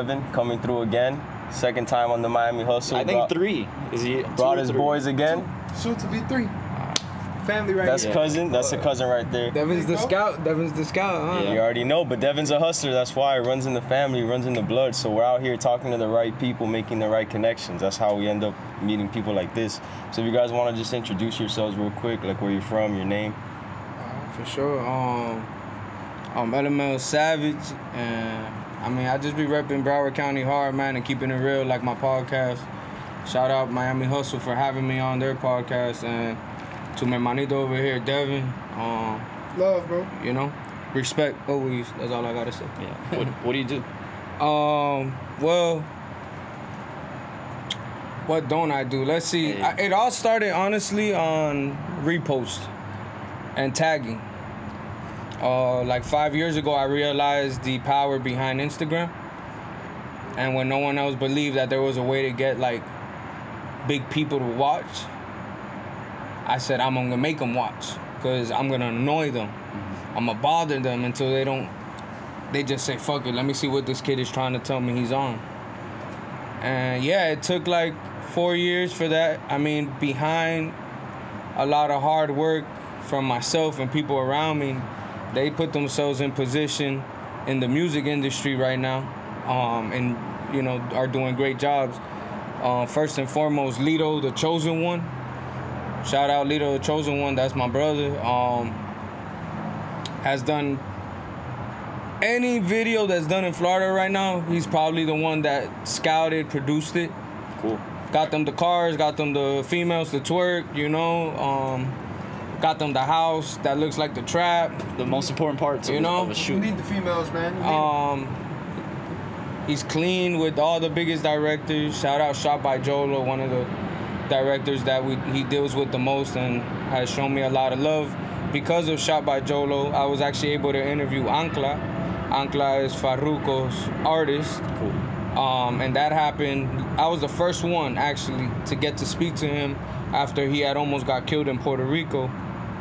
Shout out Devon coming through again. Second time on the Miami Hustle. I think Brought- three. Is he Brought his three? boys again. Soon to be three. Family right That's here. cousin. That's a cousin right there. Devon's the There you go. scout. Devon's the scout, huh? Yeah. You already know, but Devon's a hustler. That's why it runs in the family, runs in the blood. So we're out here talking to the right people, making the right connections. That's how we end up meeting people like this. So if you guys want to just introduce yourselves real quick, like where you're from, your name. For sure. Um, I'm LML Savage, and I mean, I just be repping Broward County hard, man, and keeping it real like my podcast. Shout out Miami Hustle for having me on their podcast, and to my manito over here, Devon. Um, Love, bro. you know, respect always. That's all I gotta say. Yeah. What, what do you do? Um, well, what don't I do? Let's see. Hey. I, it all started honestly on repost and tagging. Uh, like five years ago, I realized the power behind Instagram, and when no one else believed that there was a way to get like big people to watch, I said I'm gonna make them watch because I'm gonna annoy them. I'm gonna bother them until they don't they just say, fuck it, let me see what this kid is trying to tell me he's on. And yeah, it took like four years for that. I mean, behind a lot of hard work from myself and people around me, they put themselves in position in the music industry right now um, and, you know, are doing great jobs. Uh, first and foremost, Lito, the chosen one. Shout out Lito, the chosen one. That's my brother. Um, has done any video that's done in Florida right now, he's probably the one that scouted, produced it, Cool. got them the cars, got them the females to twerk, you know, um, got them the house that looks like the trap. The most important parts You of, know? of a You need the females, man. Um, he's clean with all the biggest directors. Shout out Shot by Jolo, one of the directors that we he deals with the most and has shown me a lot of love. Because of Shot by Jolo, I was actually able to interview Ankhal. Ankhal is Farruko's artist. Cool. Um, and that happened. I was the first one actually to get to speak to him after he had almost got killed in Puerto Rico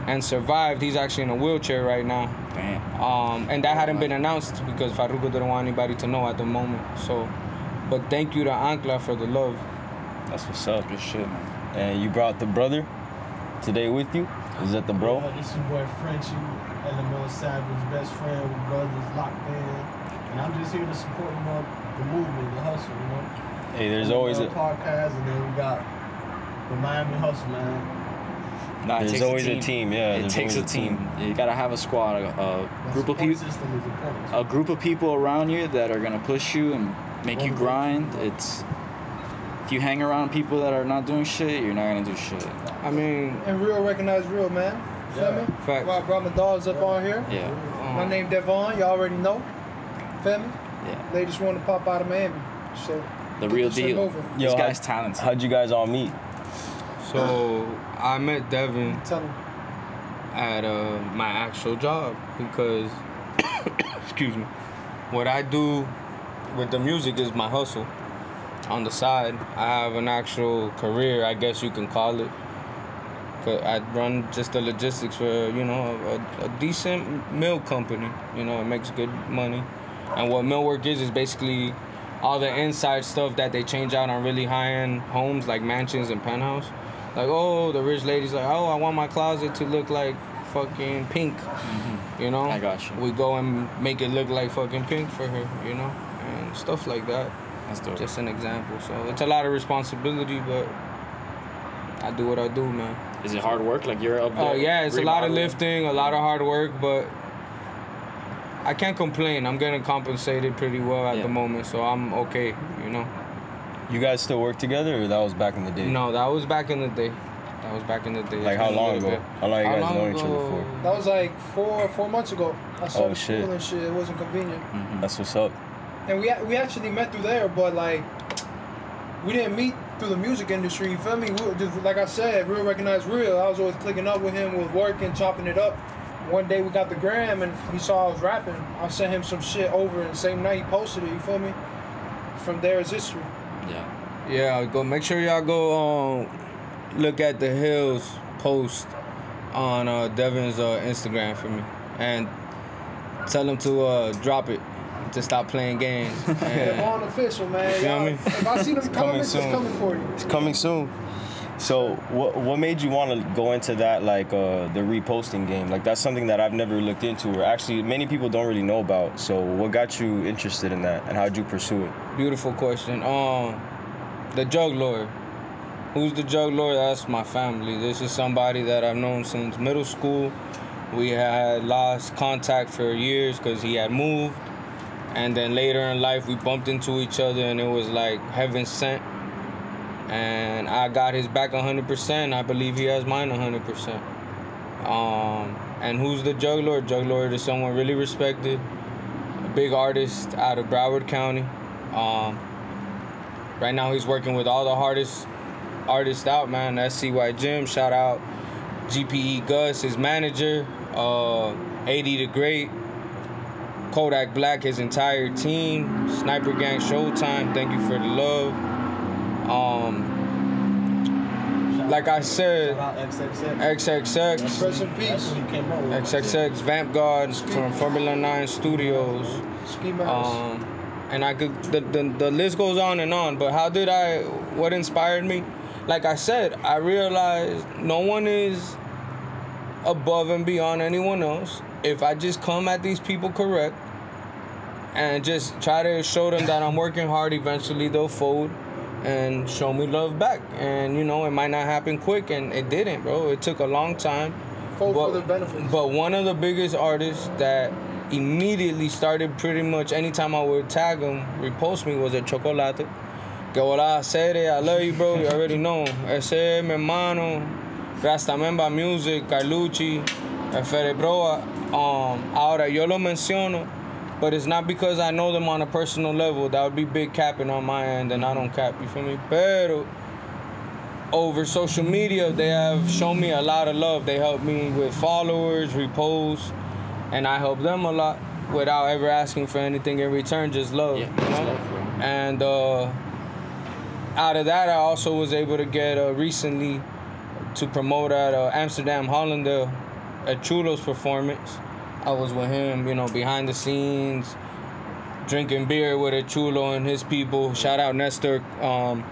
and survived. He's actually in a wheelchair right now. Damn. Um, and that hadn't been announced because Farruko didn't want anybody to know at the moment. So, but thank you to Ankhal for the love. That's what's up. Good shit, man. And you brought the brother today with you. Is that the bro? Uh, this your boy Frenchie, LML Savage, best friend with brothers locked in. And I'm just here to support, you know, the movement, the hustle, you know. Hey, there's LML always a podcast, and then we got the Miami Hustle, man. Nah, it There's takes always a a team. team, yeah, It takes a always a team. You gotta have a squad, a, a group of people, system is important. a group of people around you that are gonna push you and make you grind. It's if you hang around people that are not doing shit, you're not gonna do shit. I mean, And real recognize real, man. Feel me? Facts. Well, I brought my dogs up on here. Yeah, My name Devon, you already know. Feel me? yeah. Ladies want to pop out of Miami. So The real deal. moving. Yo, this guy's talented. How'd you guys all meet? So I met Devon at uh, my actual job because, excuse me, what I do with the music is my hustle. On the side, I have an actual career, I guess you can call it. 'Cause I run just the logistics for you know a, a decent mill company. You know, it makes good money, and what millwork is is basically all the inside stuff that they change out on really high end homes like mansions and penthouse. Like, oh, the rich lady's like, oh, I want my closet to look like fucking pink. Mm-hmm. You know? I got you. We go and make it look like fucking pink for her, you know? And stuff like that. That's dope. Just an example. So it's a lot of responsibility, but I do what I do, man. Is it hard work? Like you're up oh, there? Oh yeah, it's a lot of lifting, a lot of hard work, but I can't complain. I'm getting compensated pretty well at Yeah. the moment, so I'm okay, you know. You guys still work together, or that was back in the day? No, that was back in the day. That was back in the day. Like how long ago? bit. How long you guys long know each other for? That was like four four months ago. I started Oh, shit. school and shit. It wasn't convenient. Mhm. That's what's up. And we we actually met through there, but like we didn't meet through the music industry. You feel me? We were just, like I said, real recognize real. I was always clicking up with him, with working, chopping it up. One day we got the gram and he saw I was rapping. I sent him some shit over, and same night he posted it. You feel me? From there is history. Yeah. Yeah, go make sure y'all go um look at the Hills post on uh, Devon's uh, Instagram for me and tell him to uh, drop it. to stop playing games. Yeah, on official, man. Y'all- me? If I see them coming comments, it's coming for you. It's coming soon. So what what made you want to go into that like uh, the reposting game? Like that's something that I've never looked into, or actually many people don't really know about. So what got you interested in that, and how'd you pursue it? Beautiful question. Um, the Jug Lord. Who's the Jug Lord? That's my family. This is somebody that I've known since middle school. We had lost contact for years because he had moved, and then later in life we bumped into each other, and it was like heaven sent. And I got his back 100%. I believe he has mine 100%. Um, and who's the Jug Lord? Jug Lord is someone really respected, a big artist out of Broward County. Um, right now he's working with all the hardest artists out, man. SCY Jim, shout out GPE Gus, his manager, uh, 80 the Great, Kodak Black, his entire team, Sniper Gang Showtime, thank you for the love. Um, like I said, XXX. XXX, Vamp God from Formula 9 Studios. Um, and I could the, the the list goes on and on. But how did I? What inspired me? Like I said, I realized no one is above and beyond anyone else. If I just come at these people correct and just try to show them that I'm working hard, eventually they'll fold and show me love back. And you know, it might not happen quick, and it didn't, bro. It took a long time. But- for the benefits. But one of the biggest artists that immediately started pretty much anytime I would tag him, repost me was a Chocolate. Que hola, Sere, I love you, bro. You already know. Ese es mi hermano. Rastamemba Music, Carlucci, Fede Broa. Um, ahora, yo lo menciono, but it's not because I know them on a personal level. That would be big capping on my end, and I don't cap, you feel me? Pero over social media, they have shown me a lot of love. They help me with followers, reposts, and I help them a lot without ever asking for anything in return, just love. Yeah, you know? love. And uh, out of that, I also was able to get uh, recently to promote at uh, Amsterdam Hallandale at Chulo's performance. I was with him, you know, behind the scenes, drinking beer with a Chulo and his people. Shout out Nestor um,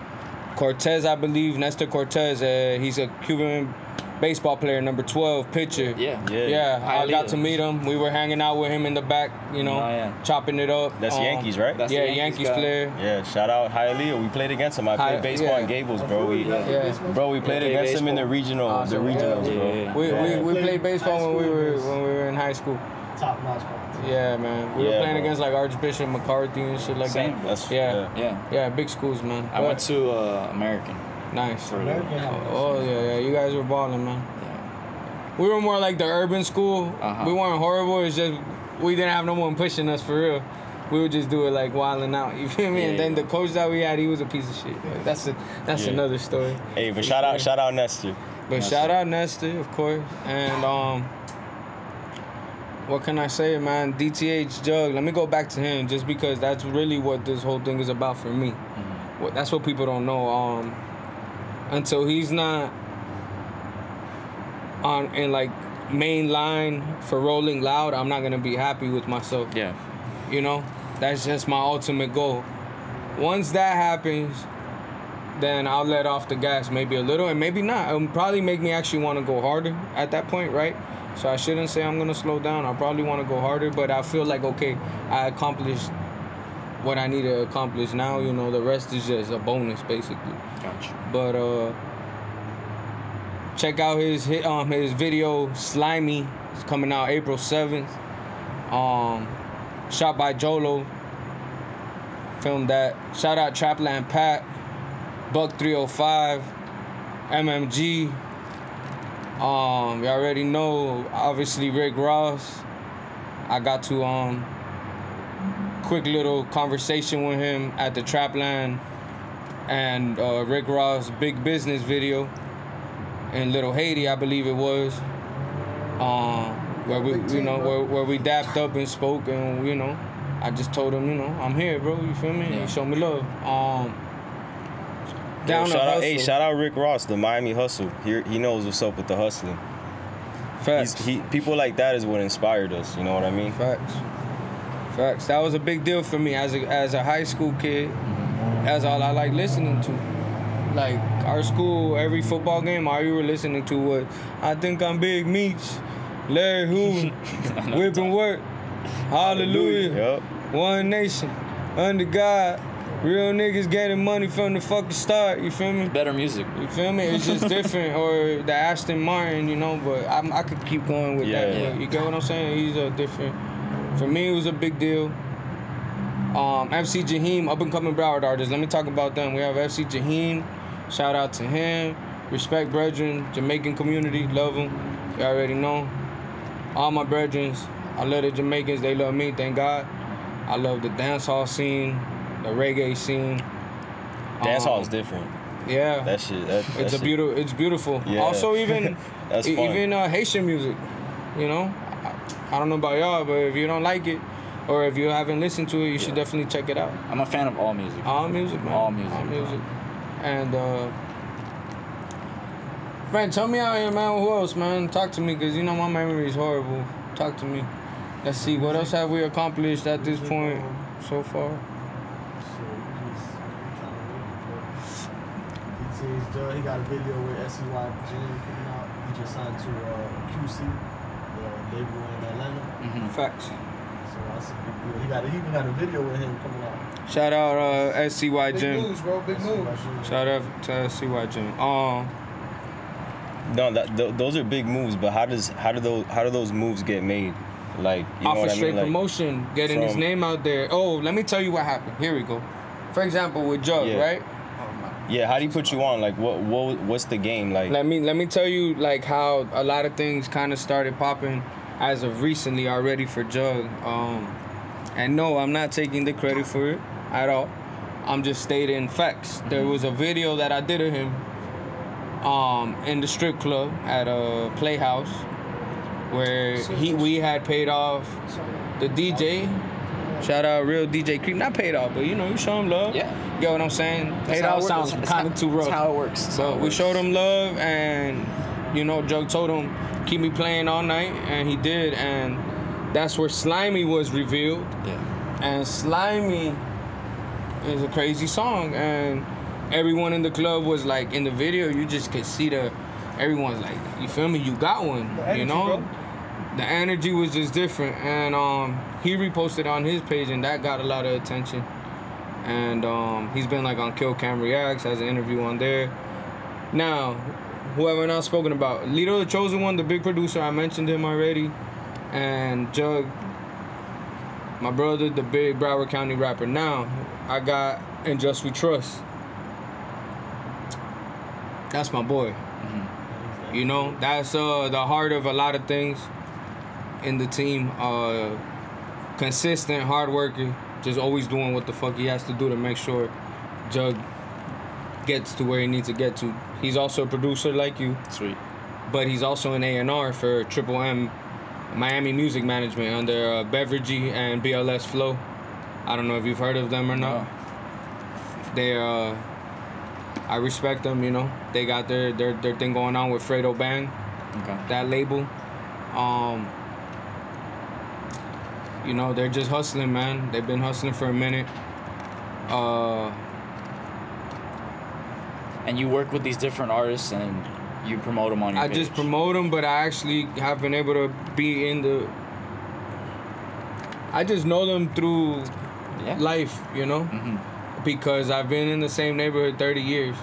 Cortes, I believe. Nestor Cortes, uh, he's a Cuban baseball player, number 12, pitcher. Yeah. Yeah. Yeah, I Hialeah. got to meet him. We were hanging out with him in the back, you know, Oh, yeah. chopping it up. That's Um, Yankees, right? That's yeah, Yankees Yankees, player. yeah. Shout out Hialeah. We played against him. I played Hi- baseball yeah. in Gables, bro. We, Yeah. bro, we played played against him in the baseball. regional, the regionals, Yeah, bro. yeah, yeah. We, we, we Played played baseball when we were when we were in high school. Top notch competition. Yeah, man. We Yeah, were playing bro. against like Archbishop McCarthy and shit like Same. that. That's Yeah. Yeah. Yeah, big schools, man. I But went to uh, American. Nice. for a little. American had Oh yeah, yeah. You guys were balling, man. Yeah. We were more like the urban school. Uh-huh. We weren't horrible. It's just we didn't have no one pushing us for real. We would just do it like wilding out. You feel me? Yeah, and then yeah. the coach that we had, he was a piece of shit. Like, that's a, that's another story. Hey, but shout out, shout out Nestor. But Nestor. shout out Nestor, of course. And um what can I say, man? DTH Jug. Let me go back to him just because that's really what this whole thing is about for me. What that's what people don't know. Um until he's not on in like main line for rolling loud, I'm not gonna be happy with myself. Yeah. You know? That's just my ultimate goal. Once that happens, then I'll let off the gas maybe a little and maybe not. It'll probably make me actually want to go harder at that point, right? So I shouldn't say I'm gonna slow down. I'll probably want to go harder, but I feel like okay, I accomplished what I need to accomplish now. You know, the rest is just a bonus, basically. Gotcha. But uh, check out his hit um his video Slimy. It's coming out April seventh. Um, shot by Jolo. Filmed that. Shout out Trapland Pat, Buck 305, MMG. Um, you already know, obviously Rick Ross. I got to um quick little conversation with him at the Trapland and uh, Rick Ross' big business video in Little Haiti, I believe it was. Um, where we, you know, where, where we dapped up and spoke, and you know, I just told him, you know, I'm here, bro. You feel me? Yeah. He showed me love. Um, down to shout out, hustle. hey, shout out Rick Ross, the Miami Hustle. He, he knows what's up with the hustling. He's, Facts. he, people like that is what inspired us. You know what I mean? Facts. Facts. That was a big deal for me as a as a high school kid. That's all I like listening to. Like our school, every football game, all you were listening to was "I Think I'm Big Meech," Larry Hoover, Whip and Work, Hallelujah, Yup. One Nation, Under God, real niggas getting money from the fucking start. You feel me? Better music. You feel me? It's just different. Or the Aston Martin, you know. But I'm, I could keep going with that. Yeah. You get what I'm saying? He's a different. For me, it was a big deal. Um, FC Jaheim, up and coming Broward artist. Let me talk about them. We have FC Jaheim. Shout out to him. Respect brethren, Jamaican community, love them. You already know. All my brethren, I love the Jamaicans. They love me. Thank God. I love the dancehall scene, the reggae scene. Dance hall is Um, different. Yeah, That shit. That, that it's a beautiful. It's beautiful. Yeah. Also, even even uh, Haitian music. You know, I, I don't know about y'all, but if you don't like it, or if you haven't listened to it, you should definitely check it out. I'm a fan of all music. All music, man. All music. All music. And uh, friend, tell me out here, man. Who else, man? Talk to me, cause you know my memory is horrible. Talk to me. Let's see. What else have we accomplished at this point so far? So we just trying to He he got a video with SEY Jim coming out. He just signed to uh, QC, the label in Atlanta. Mhm. Facts. So that's a big deal. He got a, he even got a video with him coming out. Shout out uh, SCY Big Gym. moves, bro. Big moves. Jim. Shout out to SCY Gym. Um. No, that th- those are big moves, but how does how do those how do those moves get made? Like you know off what of I straight mean? Like, promotion, getting his name out there. Oh, let me tell you what happened. Here we go. For example, with Jug, Yeah. right? yeah, how do you put you on? Like what what what's the game like? Let me let me tell you like how a lot of things kind of started popping as of recently already for Jug. Um, and no, I'm not taking the credit for it at all. I'm just stating facts. There was a video that I did of him um, in the strip club at a playhouse where he we had paid off the DJ. Shout out real DJ Creep. Not paid off, but you know, you show him love. Yeah. You get what I'm saying? Paid off sounds kind of too rough. That's how it works. So we showed him love, and you know, Jug told him keep me playing all night, and he did, and that's where Slimy was revealed. Yeah. And Slimy is a crazy song, and everyone in the club was like, in the video, you just could see the, everyone's like, you feel me? You got one, energy, you know. bro. The energy was just different, and um, he reposted on his page, and that got a lot of attention. And um, he's been like on Kill Cam Reacts, has an interview on there. Now, whoever not spoken about, Lito the Chosen One, the big producer, I mentioned him already, and Jug, my brother, the big Broward County rapper. Now, I got And Just We Trust. That's my boy. You know, that's uh, the heart of a lot of things in the team. Uh, consistent, hard worker, just always doing what the fuck he has to do to make sure Jug gets to where he needs to get to. He's also a producer like you, Sweet. but he's also an A&R for Triple M Miami Music Management under uh, Beveragey and BLS Flow. I don't know if you've heard of them or not. No. They uh I respect them, you know. They got their their, their thing going on with Fredo Bang, Okay. that label. Um you know, they're just hustling, man. They've been hustling for a minute. Uh And you work with these different artists and you promote them on your I page. just promote them, but I actually have been able to be in the. I just know them through Yeah. life, you know, hmm because I've been in the same neighborhood 30 years,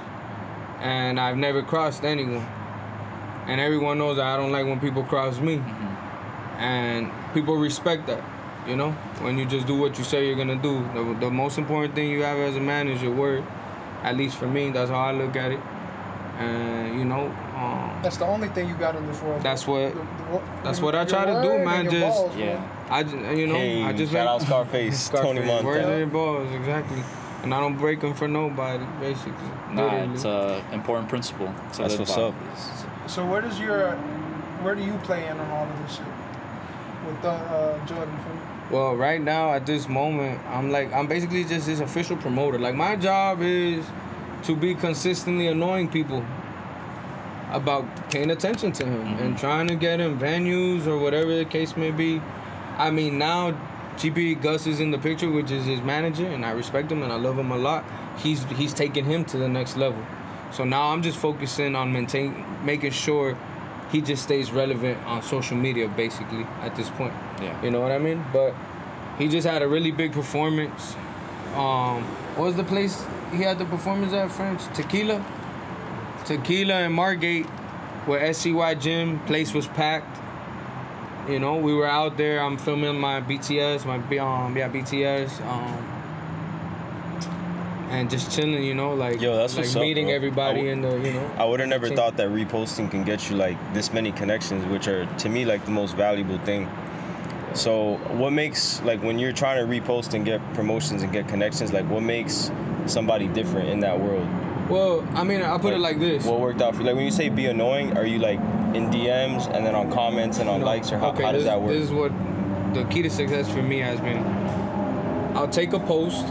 and I've never crossed anyone, and everyone knows that I don't like when people cross me, and people respect that, you know, when you just do what you say you're gonna do. The, the most important thing you have as a man is your word. At least for me, that's how I look at it, and you know. Um, That's the only thing you got in this world. That's what- The- the- that's what I try to do, man, just- balls, Yeah. man. I just, you know, hey, I just shout out Scarface, Tony Scarface, Words Montana. in your balls, exactly. And I don't break them for nobody, basically. Nah, Literally. it's a important principle. to That's what's up. So where does your, where do you play in on all of this shit? With the uh, Jordan for me? Well, right now at this moment, I'm like I'm basically just this official promoter. Like my job is to be consistently annoying people about paying attention to him and mm-hmm. trying to get him venues or whatever the case may be. I mean, now GP Gus is in the picture, which is his manager, and I respect him and I love him a lot. He's he's taking him to the next level. So now I'm just focusing on maintain making sure he just stays relevant on social media, basically at this point. Yeah. You know what I mean? But he just had a really big performance. Um, what was the place he had the performance at? French Tequila, Tequila and Margate, where SCY gym place was packed. You know, we were out there. I'm filming my BTS, my um, yeah BTS, um, and just chilling. You know, like Yo, that's like what's up, meeting everybody w- in the you know. I would have never thought that reposting can get you like this many connections, which are to me like the most valuable thing. So, what makes like when you're trying to repost and get promotions and get connections, like what makes somebody different in that world? Well, I mean, I'll put it like this. What worked out for you? Like when you say be annoying, are you like in DMs and then on comments and on No. likes, or how, okay, how does this, that work? This is what the key to success for me has been. I'll take a post,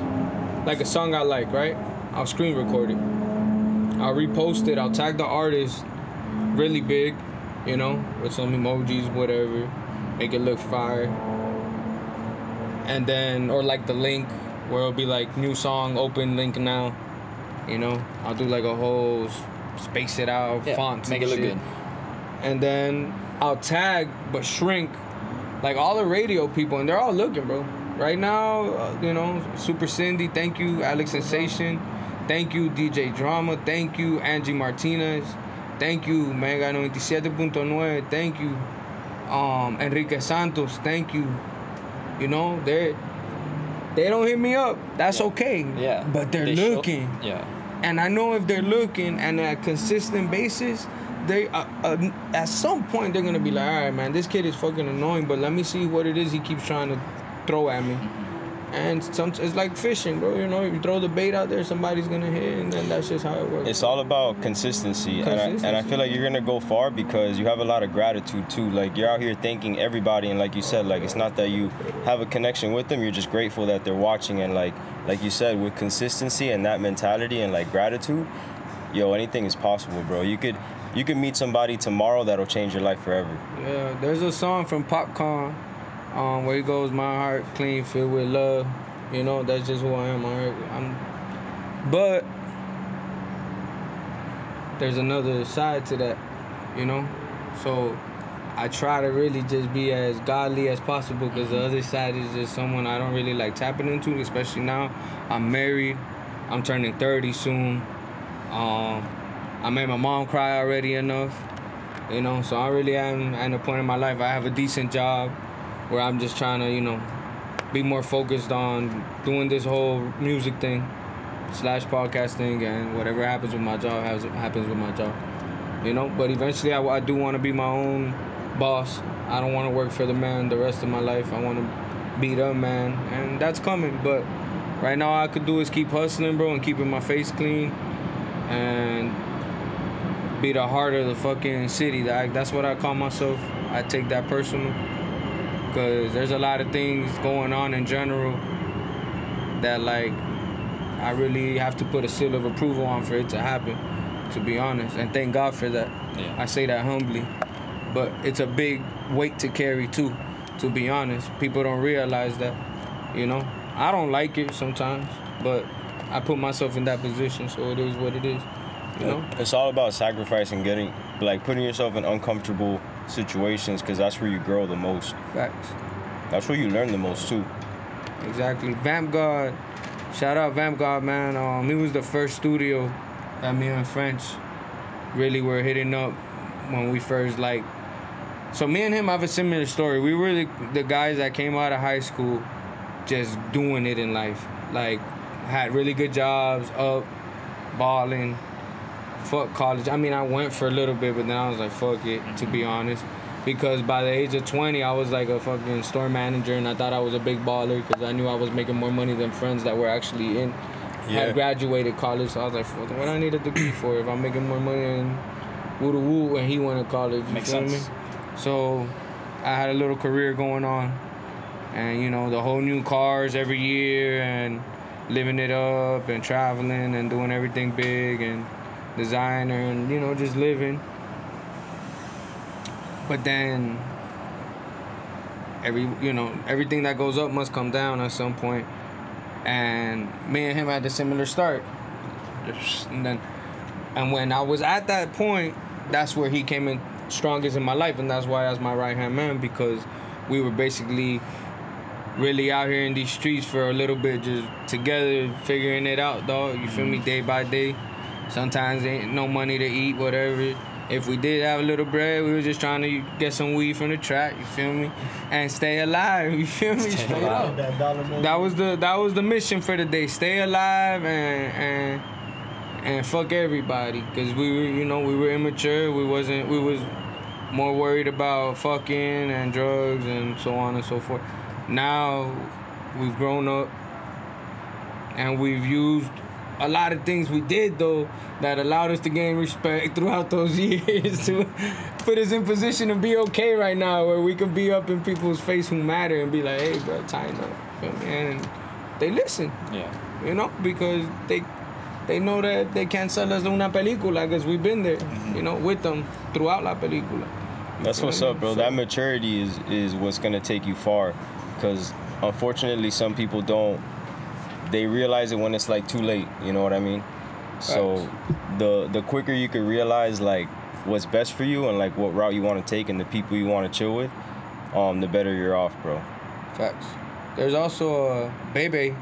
like a song I like, right? I'll screen record it. I'll repost it. I'll tag the artist really big, you know, with some emojis, whatever, make it look fire. And then, or like the link where it'll be like new song, open link now. You know, I'll do like a whole space it out, Yeah, fonts, make it look shit good. and then I'll tag but shrink like all the radio people, and they're all looking, bro. Right now, uh, you know, Super Cindy, thank you, Alex Sensation, thank you, DJ Drama, thank you, Angie Martinez, thank you, Mega 97.9, thank you, um, Enrique Santos, thank you. You know, they they don't hit me up. That's okay. Yeah. But they're They show- looking. yeah. And I know if they're looking and at a consistent basis, they uh, uh, at some point they're gonna be like, all right, man, this kid is fucking annoying, but let me see what it is he keeps trying to throw at me. And some, it's like fishing, bro. You know, if you throw the bait out there, somebody's gonna hit, and then that's just how it works. It's all about consistency, And, I, and I feel like you're gonna go far because you have a lot of gratitude too. Like you're out here thanking everybody, and like you said, like it's not that you have a connection with them. You're just grateful that they're watching, and like like you said, with consistency and that mentality and like gratitude, yo, anything is possible, bro. You could you could meet somebody tomorrow that'll change your life forever. Yeah, there's a song from Popcorn um, where he goes, "My heart clean, filled with love." You know, that's just who I am. I, I'm, but there's another side to that, you know. So I try to really just be as godly as possible because the other side is just someone I don't really like tapping into, especially now. I'm married. I'm turning 30 soon. Um, I made my mom cry already enough. You know, so I really am at a point in my life. I have a decent job where I'm just trying to, you know, be more focused on doing this whole music thing slash podcasting and whatever happens with my job has, happens with my job. You know, but eventually I, I do want to be my own boss. I don't want to work for the man the rest of my life. I want to be the man, and that's coming. But right now, all I could do is keep hustling, bro, and keeping my face clean, and be the heart of the fucking city. That that's what I call myself. I take that personal, cause there's a lot of things going on in general that like I really have to put a seal of approval on for it to happen. To be honest, and thank God for that. Yeah. I say that humbly, but it's a big weight to carry too. To be honest, people don't realize that. You know, I don't like it sometimes, but I put myself in that position, so it is what it is. You know. It's all about sacrificing, getting like putting yourself in uncomfortable situations because that's where you grow the most. Facts. That's where you learn the most too. Exactly. Vamp God. Shout out Vamp God, man. Um, he was the first studio that me and French really were hitting up when we first like. So me and him have a similar story. We were the, the guys that came out of high school, just doing it in life. Like, had really good jobs, up, balling. Fuck college. I mean, I went for a little bit, but then I was like, fuck it, to be honest. Because by the age of 20, I was like a fucking store manager and I thought I was a big baller because I knew I was making more money than friends that were actually in, Yeah. had graduated college. So I was like, fuck, what I need a degree for if I'm making more money than woo to woo and he went to college. You Makes sense. me? So I had a little career going on. And, you know, the whole new cars every year and living it up and traveling and doing everything big and designer and, you know, just living. But then every you know everything that goes up must come down at some point. And me and him had a similar start. And then, and when I was at that point, that's where he came in strongest in my life, and that's why was my right hand man because we were basically really out here in these streets for a little bit, just together figuring it out, dog. You feel me? Mm-hmm. Day by day. Sometimes ain't no money to eat, whatever. If we did have a little bread, we were just trying to get some weed from the track. You feel me? And stay alive. You feel me? Straight up. That. That was the that was the mission for the day. Stay alive and and and fuck everybody. Cause we were you know we were immature. We wasn't we was more worried about fucking and drugs and so on and so forth. Now we've grown up and we've used a lot of things we did though that allowed us to gain respect throughout those years to put us in position to be okay right now where we can be up in people's face who matter and be like hey bro tighten up and they listen Yeah. you know because they they know that they can't sell us una película because we've been there mm-hmm. you know with them throughout la película That's what's up, bro. So- That maturity is is what's gonna take you far, because unfortunately, some people don't. They realize it when it's like too late. You know what I mean? So, the the quicker you can realize like what's best for you and like what route you want to take and the people you want to chill with, um, the better you're off, bro. Facts. There's also uh, Bebe.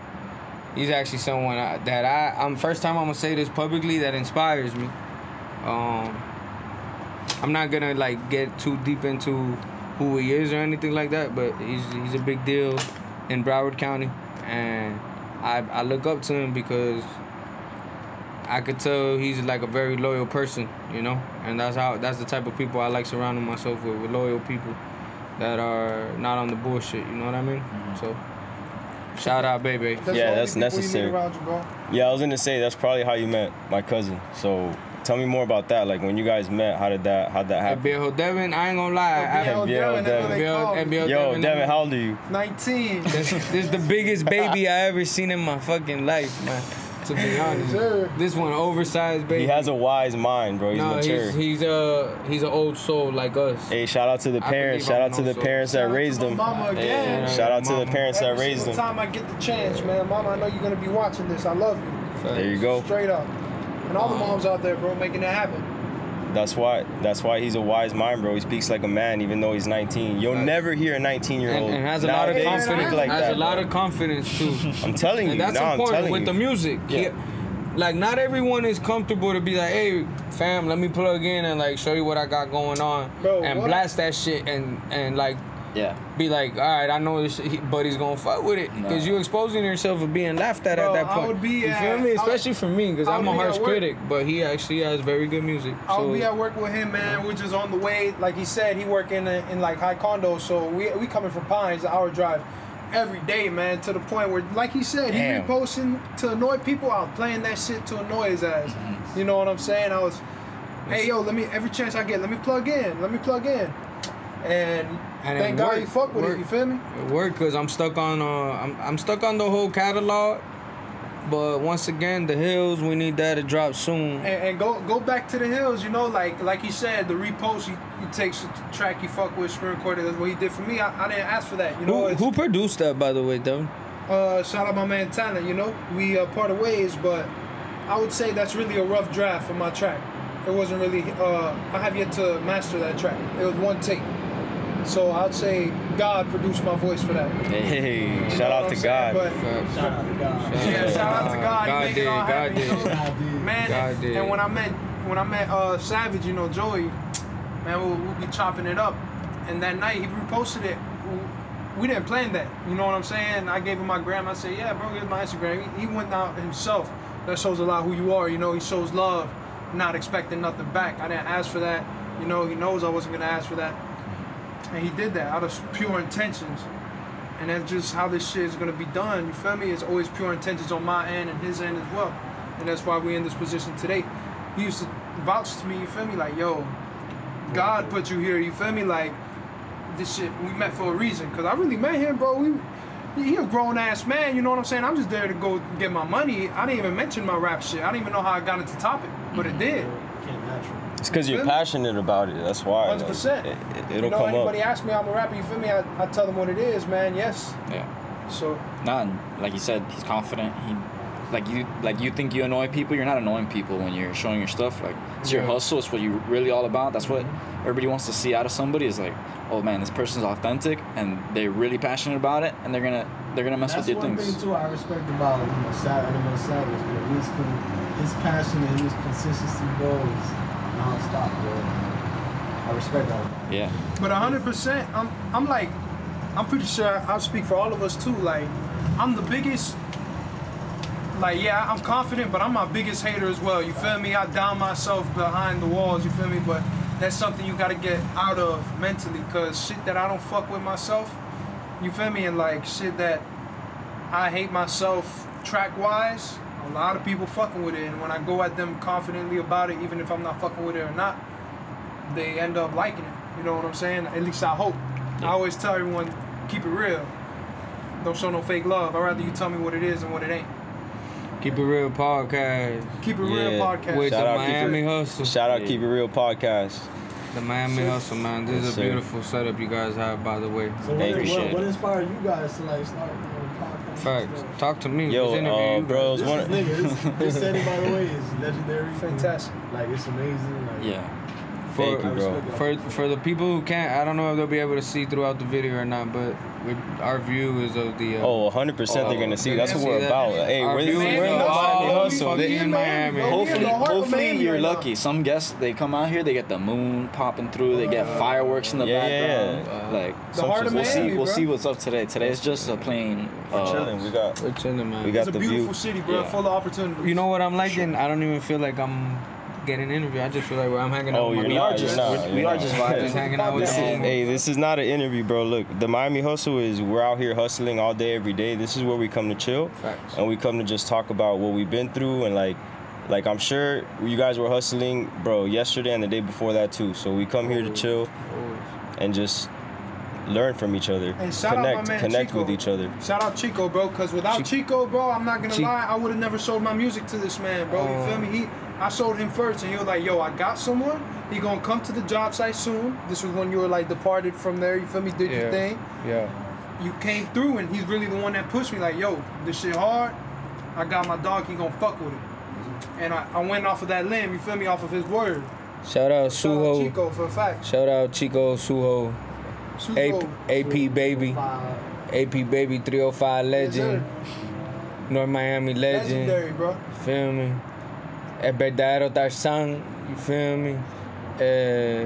He's actually someone I, that I. I'm first time I'm gonna say this publicly that inspires me. Um, I'm not gonna like get too deep into who he is or anything like that, but he's he's a big deal in Broward County, and I I look up to him because I could tell he's like a very loyal person, you know, and that's how that's the type of people I like surrounding myself with, with loyal people that are not on the bullshit. You know what I mean? Mm-hmm. So, shout out, baby. That's Yeah, that's people you need necessary. around you, bro. Yeah, I was gonna say that's probably how you met my cousin. So, tell me more about that. Like when you guys met, how did that how that happen? Viejo Devon, I ain't gonna lie. I, Viejo Viejo Devon, that's what they and me. Viejo Yo, Devon, Devon, how old are you? 19. this, this is the biggest baby I ever seen in my fucking life, man. To be honest, sir. this one oversized baby. He has a wise mind, bro. He's no, mature. he's he's a he's an old soul like us. Hey, shout out to the parents. Shout out to the also- parents that Shout raised him. Mama again. Yeah. Shout out to the Mama. parents that raised single him. time I get the chance, man, Mama, I know you're gonna be watching this. I love you, There you go. straight up. And all the moms out there, bro, making that happen. That's why. That's why he's a wise mind, bro. He speaks like a man, even though he's 19. You'll Facts. never hear a 19 year old and has a lot of confidence. speak like has that. a lot bro. of confidence too. I'm telling you. And that's no, I'm important telling with you. the music. Yeah. He- like not everyone is comfortable to be like, hey, fam, let me plug in and like show you what I got going on Bro, and what? blast that shit and and like Yeah. be like, all right, I know this, he, but he's gonna fuck with it because No. you exposing yourself of being laughed at Bro, at that I point. would be you at- feel me? I would- Especially for me because I I'm a harsh critic, but he actually has very good music. I'll so be at work with him, man. We're just on the way. Like he said, he work in, in like high condo, so we we coming from Pines, an hour drive, every day, man. To the point where, like he said, Damn. he posting to annoy people. I was playing that shit to annoy his ass. Mm-hmm. You know what I'm saying? I was, hey yo, let me every chance I get, let me plug in, let me plug in, and, And thank God worked, he fuck with worked. it. You feel me? it work because I'm stuck on uh I'm I'm stuck on the whole catalog. But once again, the hills we need that to drop soon. And, and go go back to the hills, you know, like like he said, the repost he, he takes the track you fuck with screen recorded. That's what he did for me. I, I didn't ask for that, you know. Who, who produced that, by the way, Devon? Uh, shout out my man Talent, you know. We uh, part of ways, but I would say that's really a rough draft for my track. It wasn't really, uh, I have yet to master that track. It was one take. So I'd say God produced my voice for that. Hey, You shout out to God. But Shout out to God. yeah, shout out to God. God he did, all God happen, you did. know? God. Man, God and, did. and when I met when I met uh, Savage, you know, Joey, man, we'll, we'll be chopping it up. And that night he reposted it. We didn't plan that. You know what I'm saying? I gave him my gram. I said, yeah, bro, here's my Instagram. He, he went out himself. That shows a lot who you are. You know, he shows love, not expecting nothing back. I didn't ask for that. You know, he knows I wasn't gonna ask for that. And he did that out of pure intentions. And that's just how this shit is gonna be done. You feel me? It's always pure intentions on my end and his end as well. And that's why we're in this position today. He used to vouch to me, you feel me? Like, yo, God put you here, you feel me? Like, this shit, we met for a reason. Cause I really met him, bro. We, he a grown ass man, you know what I'm saying? I'm just there to go get my money. I didn't even mention my rap shit. I didn't even know how I got into the topic, but it did. Can't matter. natural. It's because you're me? passionate about it. That's why. like, 100%. it, You will know, come anybody up. ask me I'm a rapper, you feel me? I, I tell them what it is, man. Yes. Yeah. So Nah, and like you said, he's confident. He, like you, like you think you annoy people. You're not annoying people when you're showing your stuff. Like it's your hustle. It's what you're really all about. That's what mm-hmm. everybody wants to see out of somebody. Is like, oh man, this person's authentic and they're really passionate about it, and they're gonna they're gonna mess That's with your one things. thing too I respect about you know Sav LML Savage. You know, his con- his passion and his consistency, bro, is non-stop, bro. I respect that. Yeah. But hundred percent, I'm I'm like, I'm pretty sure I'll speak for all of us too. Like, I'm the biggest. Like, yeah, I'm confident, but I'm my biggest hater as well. You feel me? I down myself behind the walls. You feel me? But that's something you gotta get out of mentally, cause shit that I don't fuck with myself. You feel me? And like shit that I hate myself track wise. A lot of people fucking with it, and when I go at them confidently about it, even if I'm not fucking with it or not, they end up liking it. You know what I'm saying? At least I hope. I always tell everyone, keep it real. Don't show no fake love. I'd rather you tell me what it is and what it ain't. Keep it real podcast Keep it real Yeah. podcast. with Shout the out, keep Miami it- Hustle. Shout out, Yeah. keep it real podcast. The Miami Hustle, man. This Yes, is a sir. beautiful setup you guys have, by the way. So Thank what, you, what, what inspired you guys to like start you know, podcast? Facts. Talk to me. Yo, Let's interview uh, bro, guys. This One- is nigga. This, this setting, by the way, is legendary. Fantastic. Like it's amazing. Like, Yeah. For, Thank you, bro. for for the people who can't, I don't know if they'll be able to see throughout the video or not, but with our view is of the. Uh, Oh, 100 percent they're Oh, gonna see. they're That's gonna what we're see that. about. Hey, Our we're, view we're is in the of Miami all hustle. fucking They- in Miami. bro. We in Hopefully, the heart of hopefully Miami you're right now. lucky. Some guests they come out here, they get the moon popping through, they get fireworks in the Yeah, yeah, background. yeah. Like The heart of we'll Miami, see, we'll bro. see what's up today. Today is just a plain. We're Uh, chilling. We got. We're chilling, man. We got It's a the beautiful view. city, bro. Yeah. Full of opportunities. You know what I'm liking? I don't even feel like I'm getting interview. I just feel like I'm hanging out Oh, with you're we are just not, we're- we are not. just Just hanging out with This the is- Hey, this is not an interview, bro. Look, the Miami Hustle is we're out here hustling all day, every day. This is where we come to chill, Facts. and we come to just talk about what we've been through and like, like I'm sure you guys were hustling, bro, yesterday and the day before that too. So we come here to chill and just learn from each other, And shout out my connect, man connect Chico. with each other. Shout out Chico, bro, because without Chi- Chico, bro, I'm not gonna Chi- lie, I would have never sold my music to this man, bro. You Oh. feel me? He, I sold him first, and he was like, "Yo, I got someone. He gonna come to the job site soon." This was when you were like departed from there. You feel me? Did your thing. Yeah. You came through, and he's really the one that pushed me. Like, "Yo, this shit hard. I got my dog. He gonna fuck with it." Mm-hmm. And I, I went off of that limb. You feel me? Off of his word. Shout out Shout out Suho. Chico for a fact. Shout out Chico Suho. Suho. AP, AP baby. Five, AP baby 305 Yes, legend. North Miami legend. Legendary, bro. Feel me? El verdadero Tarzan, you feel me? Eh,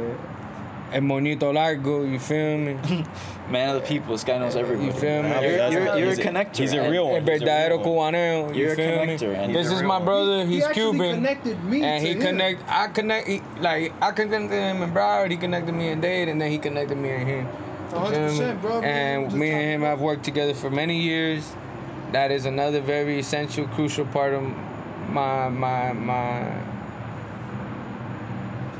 el monito largo, you feel me? Man of the people, this guy knows everyone. You feel me? You're, you're, you're a connector. He's a real one. He's a verdadero real one. you You're a feel me? connector, and This is my brother, he's actually Cuban. connected me and to he him. connect, I connect, he, like I connected him in Broward, he connected me in Dade, and then he connected me in him. You feel me? 100%, bro. And me and him about- have worked together for many years. That is another very essential, crucial part of my my my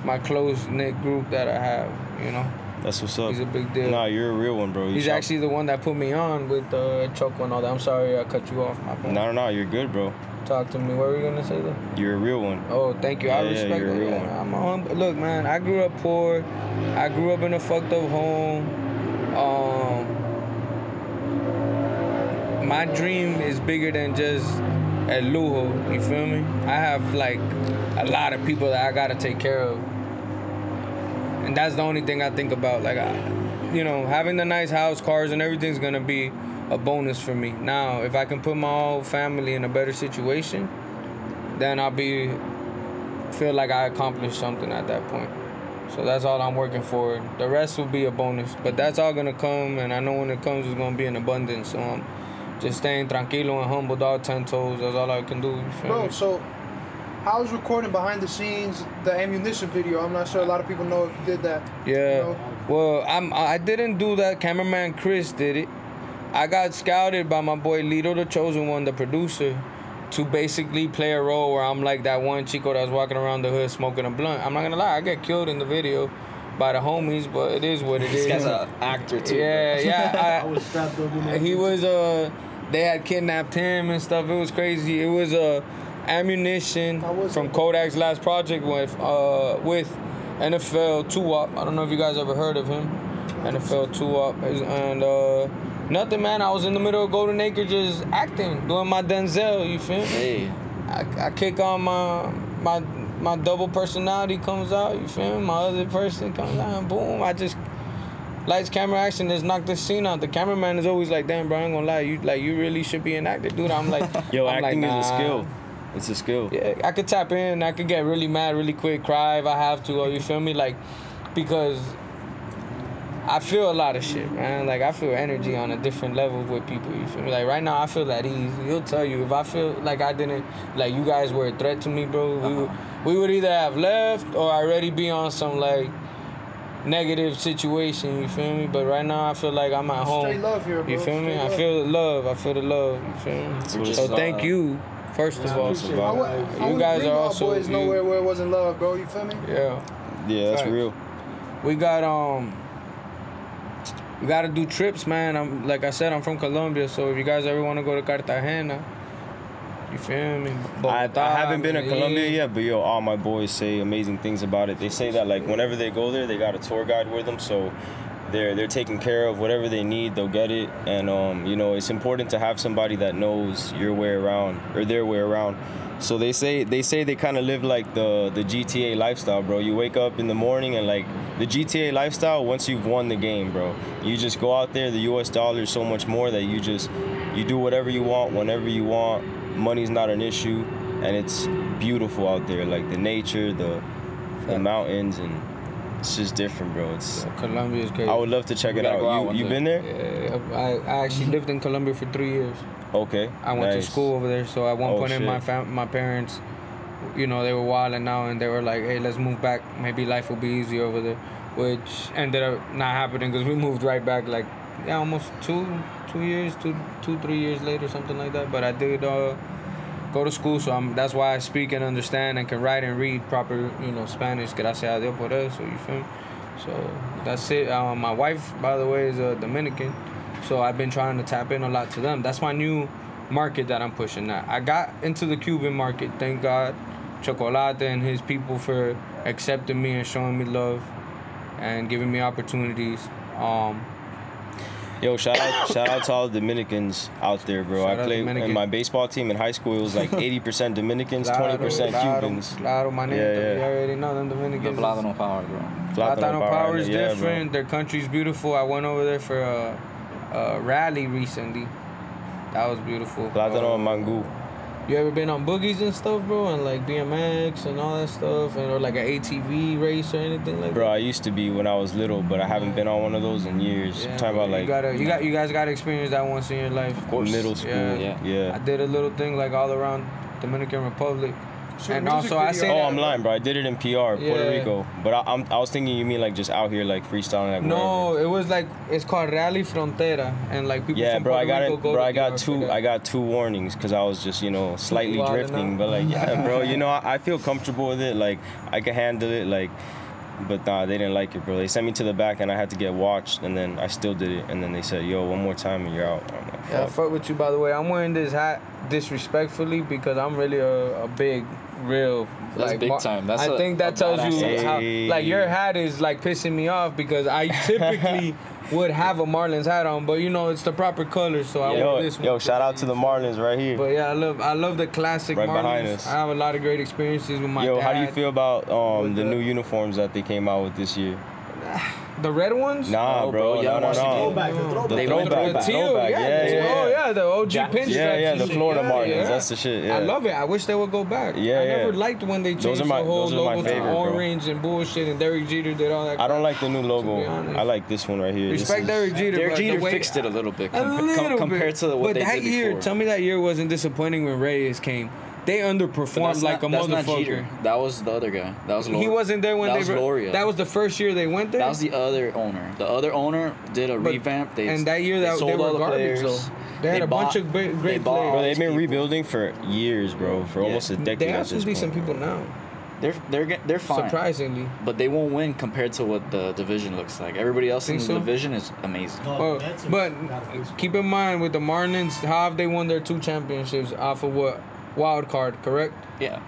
my close knit group that I have. You know, That's what's up. he's a big deal. Nah, you're a real one, bro. You He's shot- actually the one that put me on with uh, Choco and all that. I'm sorry I cut you off, my bad. No, no, no. You're good, bro. Talk to me. What were you gonna say though? You're a real one. Oh, thank you. I Yeah, yeah, respect you're a real Yeah, one. I'm a hum- Look, man, I grew up poor. I grew up in a fucked up home. Um, my dream is bigger than just at Lujo. You feel me? I have like a lot of people that I gotta take care of, and that's the only thing I think about. Like, I, you know, having the nice house, cars, and everything's gonna be a bonus for me. Now, if I can put my whole family in a better situation, then I'll be feel like I accomplished something at that point. So that's all I'm working for. The rest will be a bonus, but that's all gonna come, and I know when it comes, it's gonna be in abundance. So I'm just staying tranquilo and humble, dog, ten toes. That's all I can do. You feel Bro, me? so I was recording behind the scenes the ammunition video. I'm not sure a lot of people know if you did that. Yeah. You know? Well, I'm. I didn't do that. Cameraman Chris did it. I got scouted by my boy Lito, the chosen one, the producer, to basically play a role where I'm like that one chico that's walking around the hood smoking a blunt. I'm not gonna lie, I get killed in the video by the homies, but it is what it This is. guy's an actor too. yeah, bro. yeah. I was strapped up in that. he was uh, they had kidnapped him and stuff. It was crazy. It was uh, ammunition was from it? Kodak's last project with uh with NFL two up. I don't know if you guys ever heard of him. NFL two up and uh nothing man. I was in the middle of Golden Acre just acting, doing my Denzel. You feel me? Hey, I, I kick on my my my double personality comes out. You feel me? My other person comes out, and boom! I just lights, camera, action. Just knock this scene out. The cameraman is always like, "Damn, bro, I ain't gonna lie, you like you really should be an actor, dude." I'm like, Yo, I'm acting like, is a skill. It's a skill. Yeah, I could tap in. I could get really mad, really quick, cry if I have to. Or you feel me? Like, because I feel a lot of shit, man. Like I feel energy on a different level with people. You feel me? Like right now, I feel at ease. He'll tell you if I feel like I didn't, like you guys were a threat to me, bro. We uh-huh. would, we would either have left or already be on some like negative situation. You feel me? But right now, I feel like I'm at home. Straight love here, bro. You feel me? Straight I feel the love. I feel the love. You feel me? what it's So about. thank you, first of all. I, it. I You guys bring are my also- boys you- nowhere where it wasn't love, bro. You feel me? Yeah. Yeah, that's Facts. real. We got um we gotta do trips, man. I'm like I said, I'm from Colombia, so if you guys ever wanna go to Cartagena, you feel me? I, I haven't been to Colombia yet, but yo, all my boys say amazing things about it. They say that like whenever they go there, they got a tour guide with them, so they're they're taken care of. Whatever they need, they'll get it. And um, you know, it's important to have somebody that knows your way around or their way around. So they say they say they kind of live like the the GTA lifestyle, bro. You wake up in the morning and like the GTA lifestyle. Once you've won the game, bro, you just go out there. The U.S. dollar is so much more that you just you do whatever you want whenever you want. Money's not an issue, and it's beautiful out there. Like the nature, the the Facts. mountains, and it's just different, bro. It's Colombia is great. I would love to check We it out. out You you been there? Yeah, I, I actually lived in Colombia for three years. Okay. I went nice. to school over there, so at one Oh, point in my shit. fam- my parents, you know, they were wilding now, and they were like, "Hey, let's move back. Maybe life will be easier over there," which ended up not happening because we moved right back, like yeah, almost two two years, two two three years later, something like that. But I did uh, go to school, so I'm that's why I speak and understand and can write and read proper, you know, Spanish. Gracias a Dios por eso. You feel me? So that's it. Um, my wife, by the way, is a Dominican, so I've been trying to tap in a lot to them. That's my new market that I'm pushing. Now I got into the Cuban market. Thank God, Chocolate and his people for accepting me and showing me love, and giving me opportunities. Um, Yo, shout out, shout out to all the Dominicans out there, bro. Shout I played Dominican. in my baseball team in high school. It was like 80% Dominicans, 20% claro, Cubans. Claro, manito. Yeah, yeah. You already know them the Dominicans. Plátano power, bro. Platano Power is yeah, bro. different. Their country's beautiful. I went over there for a, a rally recently. That was beautiful. Plátano Uh, and Mangu. You ever been on boogies and stuff, bro, and like BMX and all that stuff, and or like an ATV race or anything like Bro, that? I used to be when I was little, but I haven't been on one of those in years. Yeah, talking about like you gotta, you got, you guys gotta experience that once in your life. Of course. middle school. Yeah. Yeah. I did a little thing like all around Dominican Republic, So and music also I say Oh, that, I'm lying, bro. I did it in PR, Puerto Rico. But I, I'm, I was thinking you mean like just out here, like freestyling, like No, wherever. it was like it's called Rally Frontera, and like people Yeah, from bro. I got Rico it, go bro. I got PR two. I got two warnings because I was just, you know, slightly Wilding drifting. out. But like, yeah, bro. You know, I, I feel comfortable with it. Like, I can handle it. Like, but nah, they didn't like it, bro. They sent me to the back, and I had to get watched, and then I still did it. And then they said, "Yo, one more time, and you're out." I'm like, Yeah, I fuck. fuck with you by the way. I'm wearing this hat disrespectfully because I'm really a, a big, real. That's like, big time. That's I a- think that tells you how, like your hat is like pissing me off because I typically would have a Marlins hat on, but you know it's the proper color, so I Yo, wore this one. yo, shout out to the Marlins right here. But yeah, I love I love the classic Right Marlins. behind us. I have a lot of great experiences with my Yo, dad. how do you feel about um, the the- new uniforms that they came out with this year? The red ones? Nah, No, bro, bro, no, yeah, no, no. Washington. Throwback, the Oh. throwback. They throwback, The throwback, teal, throwback, yeah, yeah, the- yeah. Oh yeah, the OG Yeah, pinch Yeah, yeah, the. Florida Yeah, Marlins. yeah. That's the shit. Yeah. I love it. I wish they would go back. Yeah, I yeah. never liked when they changed Those are my- the whole those are my logo favorite, to bro. orange and bullshit, and Derek Jeter did all that. I don't like the new logo. I like this one right here. This Respect is- Derek Jeter. Derek Jeter fixed it a little bit A com- com- little compared bit. to what but they that year, tell me that year wasn't disappointing when Reyes came. They underperformed like not, a that's not motherfucker. Jeter. That was the other guy. That was He wasn't there when that they. was re- Loria. That was the first year they went there. That was the other owner. The other owner did a But- revamp. They and that year they that- sold they were all the garbage, players. They had a bunch of great- great bought players. Bro, they've been people. rebuilding for years, bro. For Yeah. almost a decade. they at have some decent point. people now. They're they're get- they're fine. Surprisingly. But they won't win compared to what the division looks like. Everybody else in the so? division is amazing. No, Oh, but gotta fix it. keep in mind with the Marlins, how have they won their two championships off of what wild card, correct? Yeah.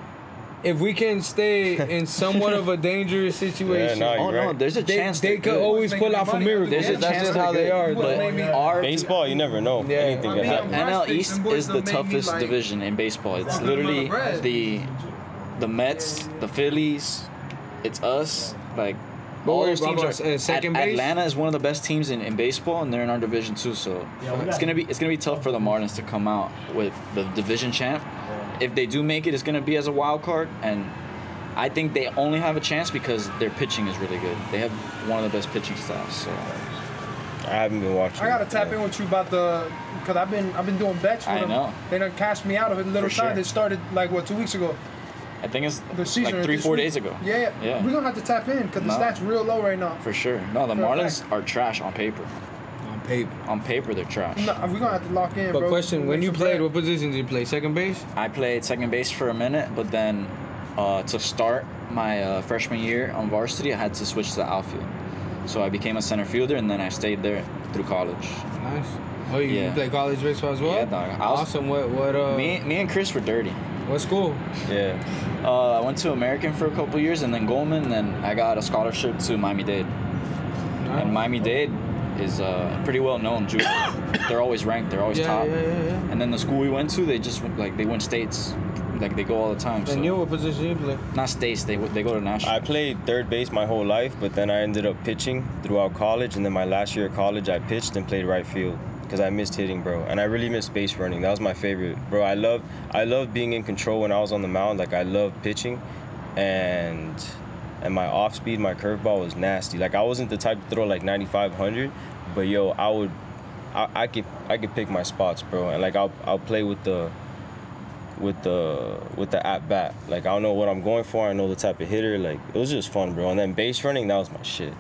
If we can stay in somewhat of a dangerous situation, nah, Oh you're no, right. there's a they, chance they could always Making pull off a money. miracle. There's a That's chance just they're how they good, are. But But me- our Baseball, you never know. Yeah. Anything I can mean, happen. NL East is the don't make me, toughest like- division in baseball. It's literally the the Mets, the Phillies, it's us. Like But all those teams are. uh, second At- base? Atlanta is one of the best teams in, in baseball, and they're in our division too. So Yeah, we gonna be it's gonna be tough for the Marlins to come out with the division champ. If they do make it, it's gonna be as a wild card, and I think they only have a chance because their pitching is really good. They have one of the best pitching staffs. So I haven't been watching. I gotta tap yeah. in with you about the, cause I've been I've been doing bets with I them. know. They done cashed me out of it a little For time. sure. They started like what two weeks ago. I think it's The season like three four week. days ago. Yeah, Yeah. We're gonna have to tap in because the stats real low right now. For sure. No, the For Marlins fact. are trash on paper. on paper. On paper, they're trash. No, we're gonna have to lock in, But bro. question: When Make you played, bread. what position did you play? Second base. I played second base for a minute, but then uh, to start my uh, freshman year on varsity, I had to switch to the outfield. So I became a center fielder, and then I stayed there through college. Nice. Oh, you, you Yeah. play college baseball as well? Yeah, dog. I was- awesome. What what uh? Me, me and Chris were dirty. What school? Yeah. Uh, I went to American for a couple years, and then Goleman, and then I got a scholarship to Miami Dade. And Miami Dade is uh, pretty well known. They're always ranked. They're always yeah, top. yeah, yeah, yeah. And then the school we went to, they just like they win states. Like they go all the time. So. And you, what position you play? Not states. They they go to national. I played third base my whole life, but then I ended up pitching throughout college, and then my last year of college, I pitched and played right field because I missed hitting, bro, and I really missed base running. That was my favorite, bro. I love I loved being in control when I was on the mound. Like I loved pitching, and and my off speed, my curveball was nasty. Like I wasn't the type to throw like 9500, but yo, I would. I, I could I could pick my spots, bro, and like I'll I'll play with the with the with the at bat. Like I don't know what I'm going for. I know the type of hitter. Like it was just fun, bro. And then base running, that was my shit.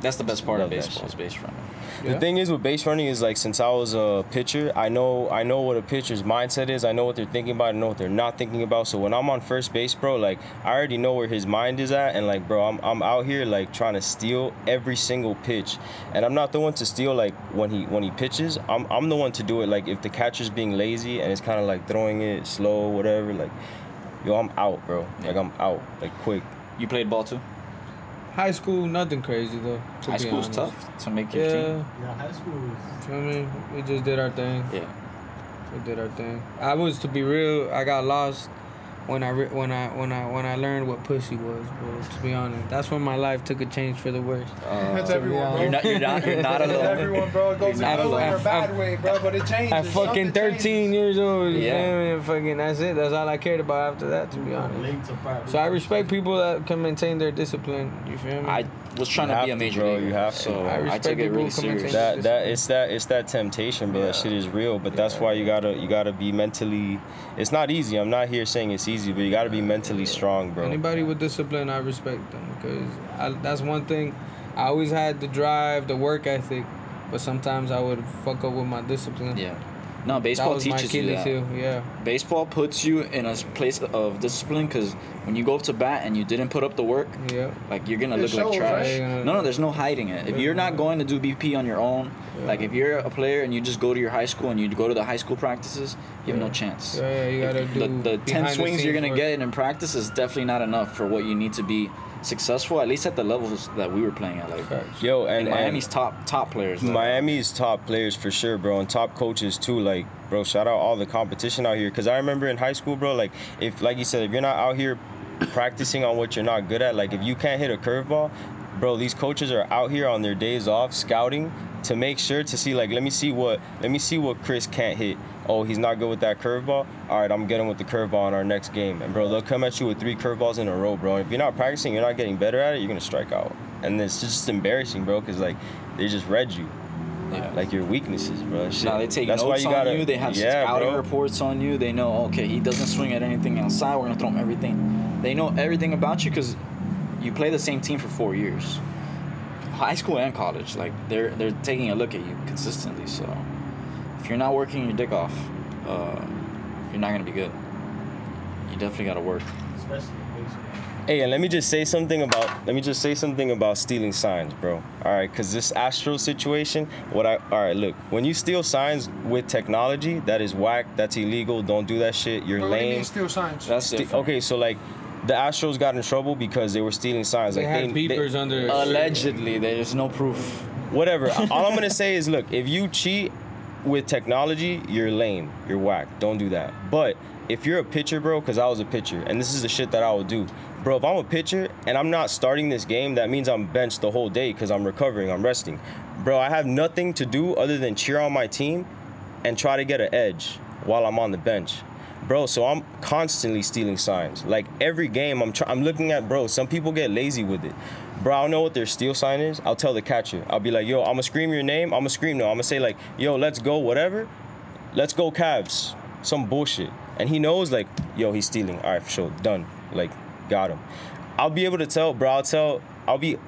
That's the best part of Love baseball is base running. Yeah. The thing is with base running is like since I was a pitcher, I know I know what a pitcher's mindset is. I know what they're thinking about. I know what they're not thinking about. So when I'm on first base, bro, like I already know where his mind is at, and like, bro, I'm I'm out here like trying to steal every single pitch, and I'm not the one to steal like when he when he pitches. I'm I'm the one to do it. Like if the catcher's being lazy and it's kind of like throwing it slow, whatever. Like, yo, I'm out, bro. Like I'm out, like quick. You played ball too. High school, nothing crazy though. To High school's honest. tough to make your Yeah. team. Yeah, high school is. You know what I mean? We just did our thing. Yeah. We did our thing. I was to be real. I got lost when I when I when I when I learned what pussy was, bro. To be honest, that's when my life took a change for the worse. Uh, That's everyone, bro. you're not. You're not. You're not That's alone. everyone, bro. It goes in You're a not good way or bad way, bro. But it changes. At fucking Something 13 changes. years old, Yeah. feel me? And fucking that's it. That's all I cared about after that, to be honest. Late to practice. So I respect people that can maintain their discipline. You feel me? I was trying You to be a to, major bro, leaguer, you have to. so I I, took it people really who serious. that that it's that it's that temptation, bro. That shit is real, but that's why you gotta you gotta be mentally. It's not easy. I'm not here saying it's easy, but you gotta be mentally strong, bro. Anybody with discipline, I respect them because I, that's one thing. I always had the drive, the work ethic, but sometimes I would fuck up with my discipline. Yeah. No, that baseball was my teaches you that. heel. Yeah, Baseball puts you in a place of discipline because when you go up to bat and you didn't put up the work, yeah. like you're gonna It look shows, like trash. right? No, no, there's no hiding it. If you're not going to do BP on your own, like if you're a player and you just go to your high school and you go to the high school practices, you have no chance. Yeah, yeah, you gotta the, do the 10 behind the swings you're gonna work. get in practice is definitely not enough for what you need to be successful, at least at the levels that we were playing at. Like, Facts. Yo, and, and and Miami's top top players. though. Miami's top players for sure, bro, and top coaches too. Like, bro, shout out all the competition out here. Cause I remember in high school, bro, like if, like you said, if you're not out here practicing on what you're not good at, like if you can't hit a curveball, bro, these coaches are out here on their days off scouting to make sure to see, like, let me see what, let me see what Chris can't hit. Oh, he's not good with that curveball. All right, I'm getting with the curveball in our next game. And bro, they'll come at you with three curveballs in a row, bro. If you're not practicing, you're not getting better at it. You're gonna strike out, and it's just embarrassing, bro, cause like they just read you Yeah. like your weaknesses, bro. Shit. Now they take That's notes you on gotta, you. They have yeah, scouting bro. reports on you. They know, okay, he doesn't swing at anything outside. We're gonna throw him everything. They know everything about you because you play the same team for four years, high school and college. Like they're they're taking a look at you consistently. So if you're not working your dick off, uh, you're not gonna be good. You definitely gotta work. Especially in baseball. Hey, and let me just say something about let me just say something about stealing signs, bro. All right, cause this Astro situation, what I all right, look, when you steal signs with technology, that is whack, that's illegal. Don't do that shit. You're Bro, what do you mean lame. steal signs? That's Ste- different. okay, so like the Astros got in trouble because they were stealing signs. They Like had they, beepers under. Allegedly, there's no proof. whatever. All I'm gonna say is, look, if you cheat with technology, you're lame. You're whack. Don't do that. But if you're a pitcher, bro, because I was a pitcher, and this is the shit that I would do, bro. If I'm a pitcher and I'm not starting this game, that means I'm benched the whole day because I'm recovering. I'm resting, bro. I have nothing to do other than cheer on my team and try to get an edge while I'm on the bench. Bro, so I'm constantly stealing signs. Like every game, I'm try- I'm looking at bro. Some people get lazy with it. Bro, I don't know what their steal sign is. I'll tell the catcher. I'll be like, yo, I'm gonna scream your name. I'm gonna scream no. I'm gonna say like, yo, let's go, whatever. Let's go, Cavs. Some bullshit. And he knows like, yo, he's stealing. All right, for sure, done. Like, got him. I'll be able to tell, bro. I'll tell. I'll be,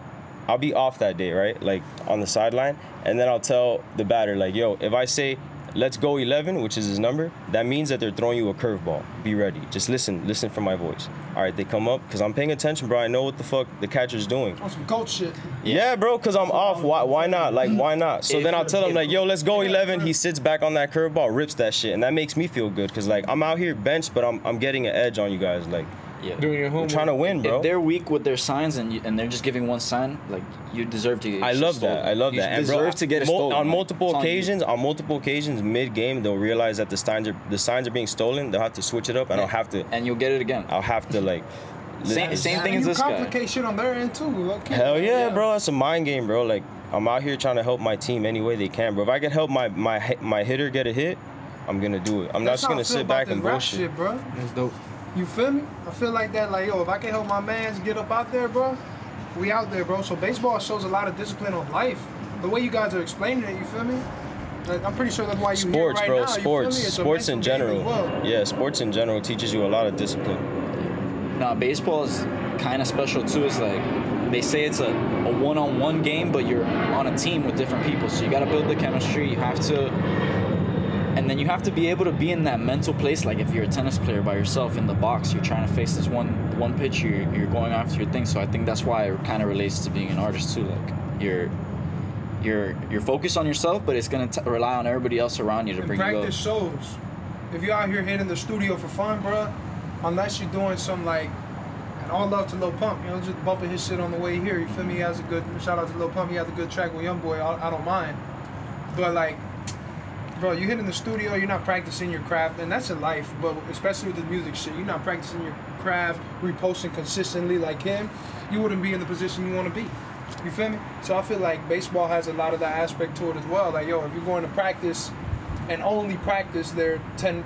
I'll be off that day, right? Like on the sideline, and then I'll tell the batter like, yo, if I say let's go 11, which is his number, that means that they're throwing you a curveball. Be ready. Just listen, listen for my voice. All right, they come up because I'm paying attention, bro. I know what the fuck the catcher's doing. On some coach shit. Yeah, bro, because I'm off. Why, why not? Like, why not? So If- then I'll tell him, like, yo, let's go 11. He sits back on that curveball, rips that shit. And that makes me feel good because, like, I'm out here benched, but I'm, I'm getting an edge on you guys. Like, Yeah. doing your I'm homework. trying to win, bro. If they're weak with their signs and you, and they're just giving one sign, like you deserve to get. I love stolen. that. I love You that. And deserve bro, to get it stolen. on multiple it's on occasions. On multiple occasions, mid game, they'll realize that the signs are the signs are being stolen. They'll have to switch it up, and I'll have to and you'll get it again. I'll have to like. Same- same And thing as you this guy. complicate shit on their end too. Okay. Hell yeah, bro! It's a mind game, bro. Like I'm out here trying to help my team any way they can, bro. If I can help my my my hitter get a hit, I'm gonna do it. I'm not just gonna sit back and bullshit. shit, bro. That's dope. You feel me? I feel like that, like, yo, if I can help my mans get up out there, bro, we out there, bro. So baseball shows a lot of discipline on life. The way you guys are explaining it, you feel me? Like, I'm pretty sure that's why you Sports, here bro. now. sports, You feel me? It's a sports in general. well. Yeah, sports in general teaches you a lot of discipline. Now baseball is kind of special too. It's like they say it's a, a one-on-one game, but you're on a team with different people. So you got to build the chemistry. You have to, and then you have to be able to be in that mental place. Like if you're a tennis player by yourself in the box, you're trying to face this one one pitch. You're, you're going after your thing. So I think that's why it kind of relates to being an artist too. Like you're. You're, you're focused on yourself, but it's gonna t- rely on everybody else around you to And bring you up. practice shows. If you're out here hitting the studio for fun, bro, unless you're doing some like, and all love to Lil Pump, you know, just bumping his shit on the way here. You feel me? He has a good shout out to Lil Pump. He has a good track with YoungBoy. I, I don't mind, but like, bro, you hit in the studio, you're not practicing your craft, and that's your life. But especially with the music shit, you're not practicing your craft, reposting consistently like him. You wouldn't be in the position you want to be. You feel me? So I feel like baseball has a lot of that aspect to it as well. Like, yo, if you're going to practice and only practice their 10,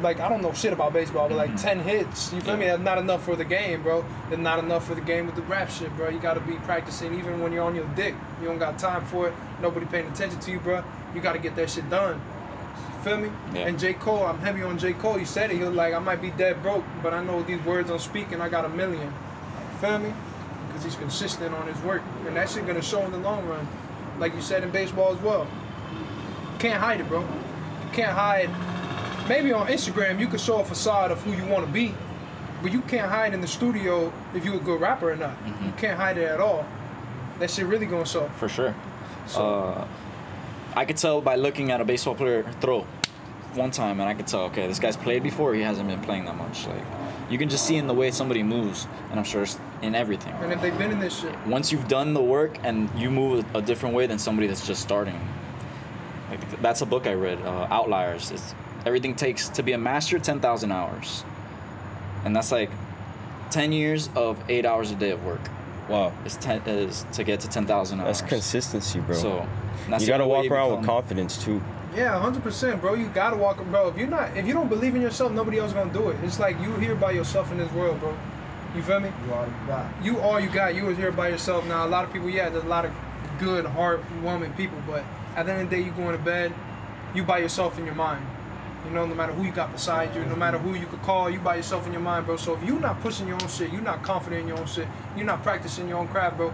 like, I don't know shit about baseball, but like mm-hmm. 10 hits, you feel me? That's not enough for the game, bro. That's not enough for the game with the rap shit, bro. You got to be practicing even when you're on your dick. You don't got time for it. Nobody paying attention to you, bro. You got to get that shit done. You feel me? Yeah. And J. Cole, I'm heavy on J. Cole. You said it. He was like, I might be dead broke, but I know these words I'm speaking, I got a million. You feel me? Because he's consistent on his work. And that shit gonna show in the long run. Like you said in baseball as well. You can't hide it, bro. You can't hide. Maybe on Instagram you can show a facade of who you want to be, but you can't hide in the studio if you're a good rapper or not. You can't hide it at all. That shit really gonna show. For sure. So Uh, I could tell by looking at a baseball player throw one time, and I could tell, okay, this guy's played before. He hasn't been playing that much. Like, you can just see in the way somebody moves, and I'm sure it's in everything. and if they've been in this shit, Once you've done the work and you move a different way than somebody that's just starting, like that's a book I read, uh, Outliers. It's, everything takes to be a master ten thousand hours, and that's like ten years of eight hours a day of work. Wow, It's ten is to get to ten thousand hours. that's consistency, bro. So that's you gotta walk you around with confidence too. Yeah, hundred percent, bro. You gotta walk, bro. If you're not, if you don't believe in yourself, nobody else gonna do it. It's like you here by yourself in this world, bro. You feel me? You already got. You all you got. You was here by yourself. Now a lot of people, yeah, there's a lot of good, heartwarming people, but at the end of the day, you going to bed, you by yourself in your mind. You know, no matter who you got beside you, no matter who you could call, you by yourself in your mind, bro. So if you're not pushing your own shit, you're not confident in your own shit, you're not practicing your own craft, bro.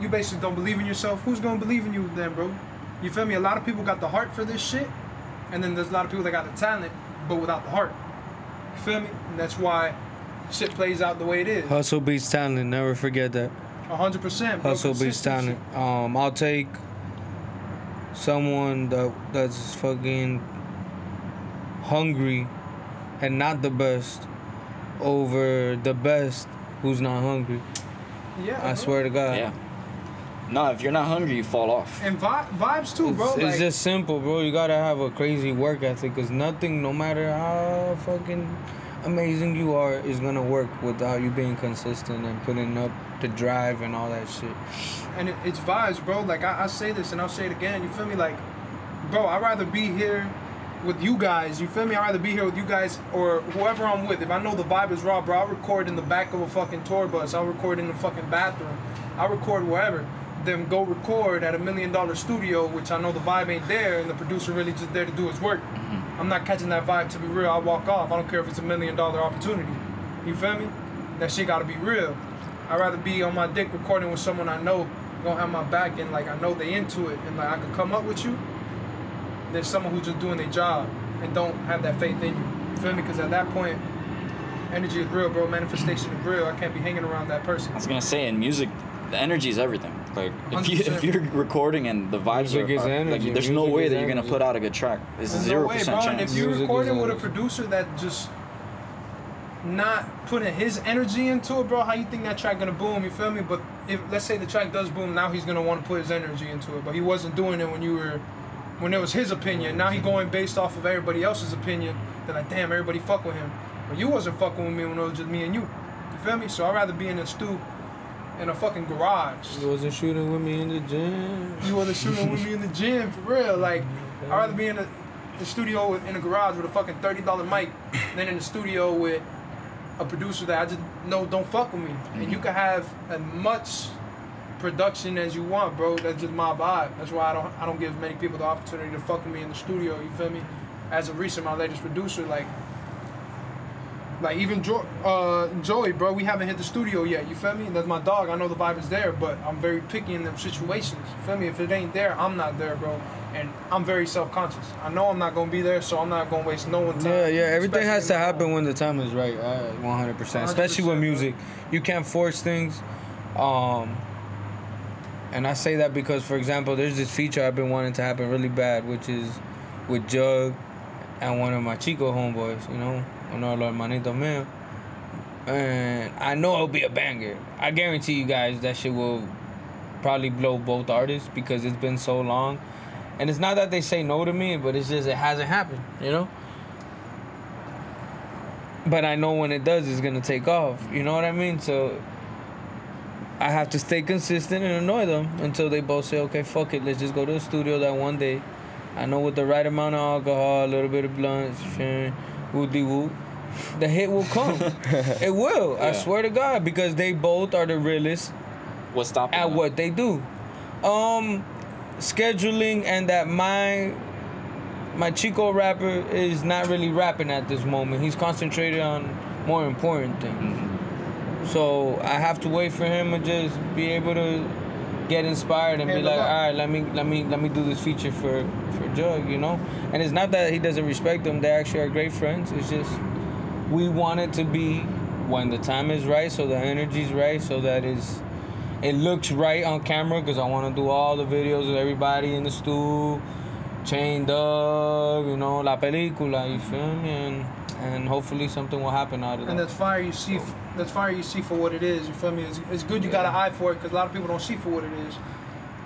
You basically don't believe in yourself. Who's gonna believe in you then, bro? You feel me? A lot of people got the heart for this shit, and then there's a lot of people that got the talent, but without the heart. You feel me? And that's why shit plays out the way it is. Hustle beats talent. Never forget that. hundred percent. bro. Hustle beats talent. Um, I'll take someone that that's fucking hungry and not the best over the best who's not hungry. Yeah. I bro. swear to God. Yeah. No, if you're not hungry, you fall off. And vi- vibes too, bro. It's, it's just simple, bro. You gotta have a crazy work ethic, cause nothing, no matter how fucking amazing you are, is gonna work without you being consistent and putting up the drive and all that shit. and it, it's vibes, bro. Like I, I say this and I'll say it again. You feel me? Like, bro, I'd rather be here with you guys. You feel me? I'd rather be here with you guys or whoever I'm with. If I know the vibe is raw, bro, I'll record in the back of a fucking tour bus. I'll record in the fucking bathroom. I'll record wherever. Then go record at a million dollar studio, which I know the vibe ain't there, and the producer really just there to do his work. Mm-hmm. I'm not catching that vibe to be real. I'll walk off. I don't care if it's a million dollar opportunity. You feel me? That shit gotta be real. I'd rather be on my dick recording with someone I know gonna have my back and like I know they into it and like I could come up with you. Than someone who's just doing their job and don't have that faith in you. You feel me? Because at that point, energy is real, bro. Manifestation is real. I can't be hanging around that person. I was gonna say in music, the energy is everything. Like if you 100%. if you're recording and the vibes Music are, is are- energy. like there's no Music way is that you're gonna energy. put out a good track. It's There's zero no way, bro. percent And if you're Music is recording with a energy. producer that just not putting his energy into it, bro, how you think that track gonna boom? You feel me? But if let's say the track does boom, now he's gonna want to put his energy into it. But he wasn't doing it when you were when it was his opinion. Now he going based off of everybody else's opinion. They're like, damn, everybody fuck with him. But you wasn't fucking with me when it was just me and you. You feel me? So I'd rather be in a stew in a fucking garage. You wasn't shooting with me in the gym. You wasn't shooting with me in the gym for real. Like I'd rather be in a the studio with, in a garage with a fucking thirty dollar mic than in the studio with a producer that I just know don't fuck with me. And you can have as much production as you want, bro. That's just my vibe. That's why I don't I don't give many people the opportunity to fuck with me in the studio. You feel me? As of recent, my latest producer, like. Like even jo- uh, Joey, bro, we haven't hit the studio yet. You feel me? That's my dog. I know the vibe is there, but I'm very picky in them situations. You feel me? If it ain't there, I'm not there, bro. And I'm very self-conscious. I know I'm not gonna be there, so I'm not gonna waste no one's time. Yeah, yeah. Everything has to happen when the time is right. Uh, One hundred percent. Especially with 100%, bro. music, you can't force things. Um, and I say that because, for example, there's this feature I've been wanting to happen really bad, which is with Jug and one of my Chico homeboys. You know, uno de los hermanitos míos. And I know it'll be a banger. I guarantee you guys that shit will probably blow both artists because it's been so long. And it's not that they say no to me, but it's just it hasn't happened, you know? But I know when it does, it's gonna take off. You know what I mean? So I have to stay consistent and annoy them until they both say, okay, fuck it, let's just go to the studio that one day. I know with the right amount of alcohol, a little bit of blunts, woody woo, the hit will come. it will. I swear to God, because they both are the realest What's stopping? at them? what they do. Um, scheduling and that my my Chico rapper is not really rapping at this moment. He's concentrated on more important things. So I have to wait for him to just be able to get inspired and be like, all right, let me let me let me do this feature for for Jug, you know. And it's not that he doesn't respect them; they actually are great friends. It's just we want it to be when the time is right, so the energy's right, so that is it looks right on camera because I want to do all the videos of everybody in the stool, chained up, you know, la película, you feel me? And, and hopefully something will happen out of it. And that. that's fire you see. f- That's fire you see for what it is. You feel me? It's, it's good you got an eye for it because a lot of people don't see for what it is.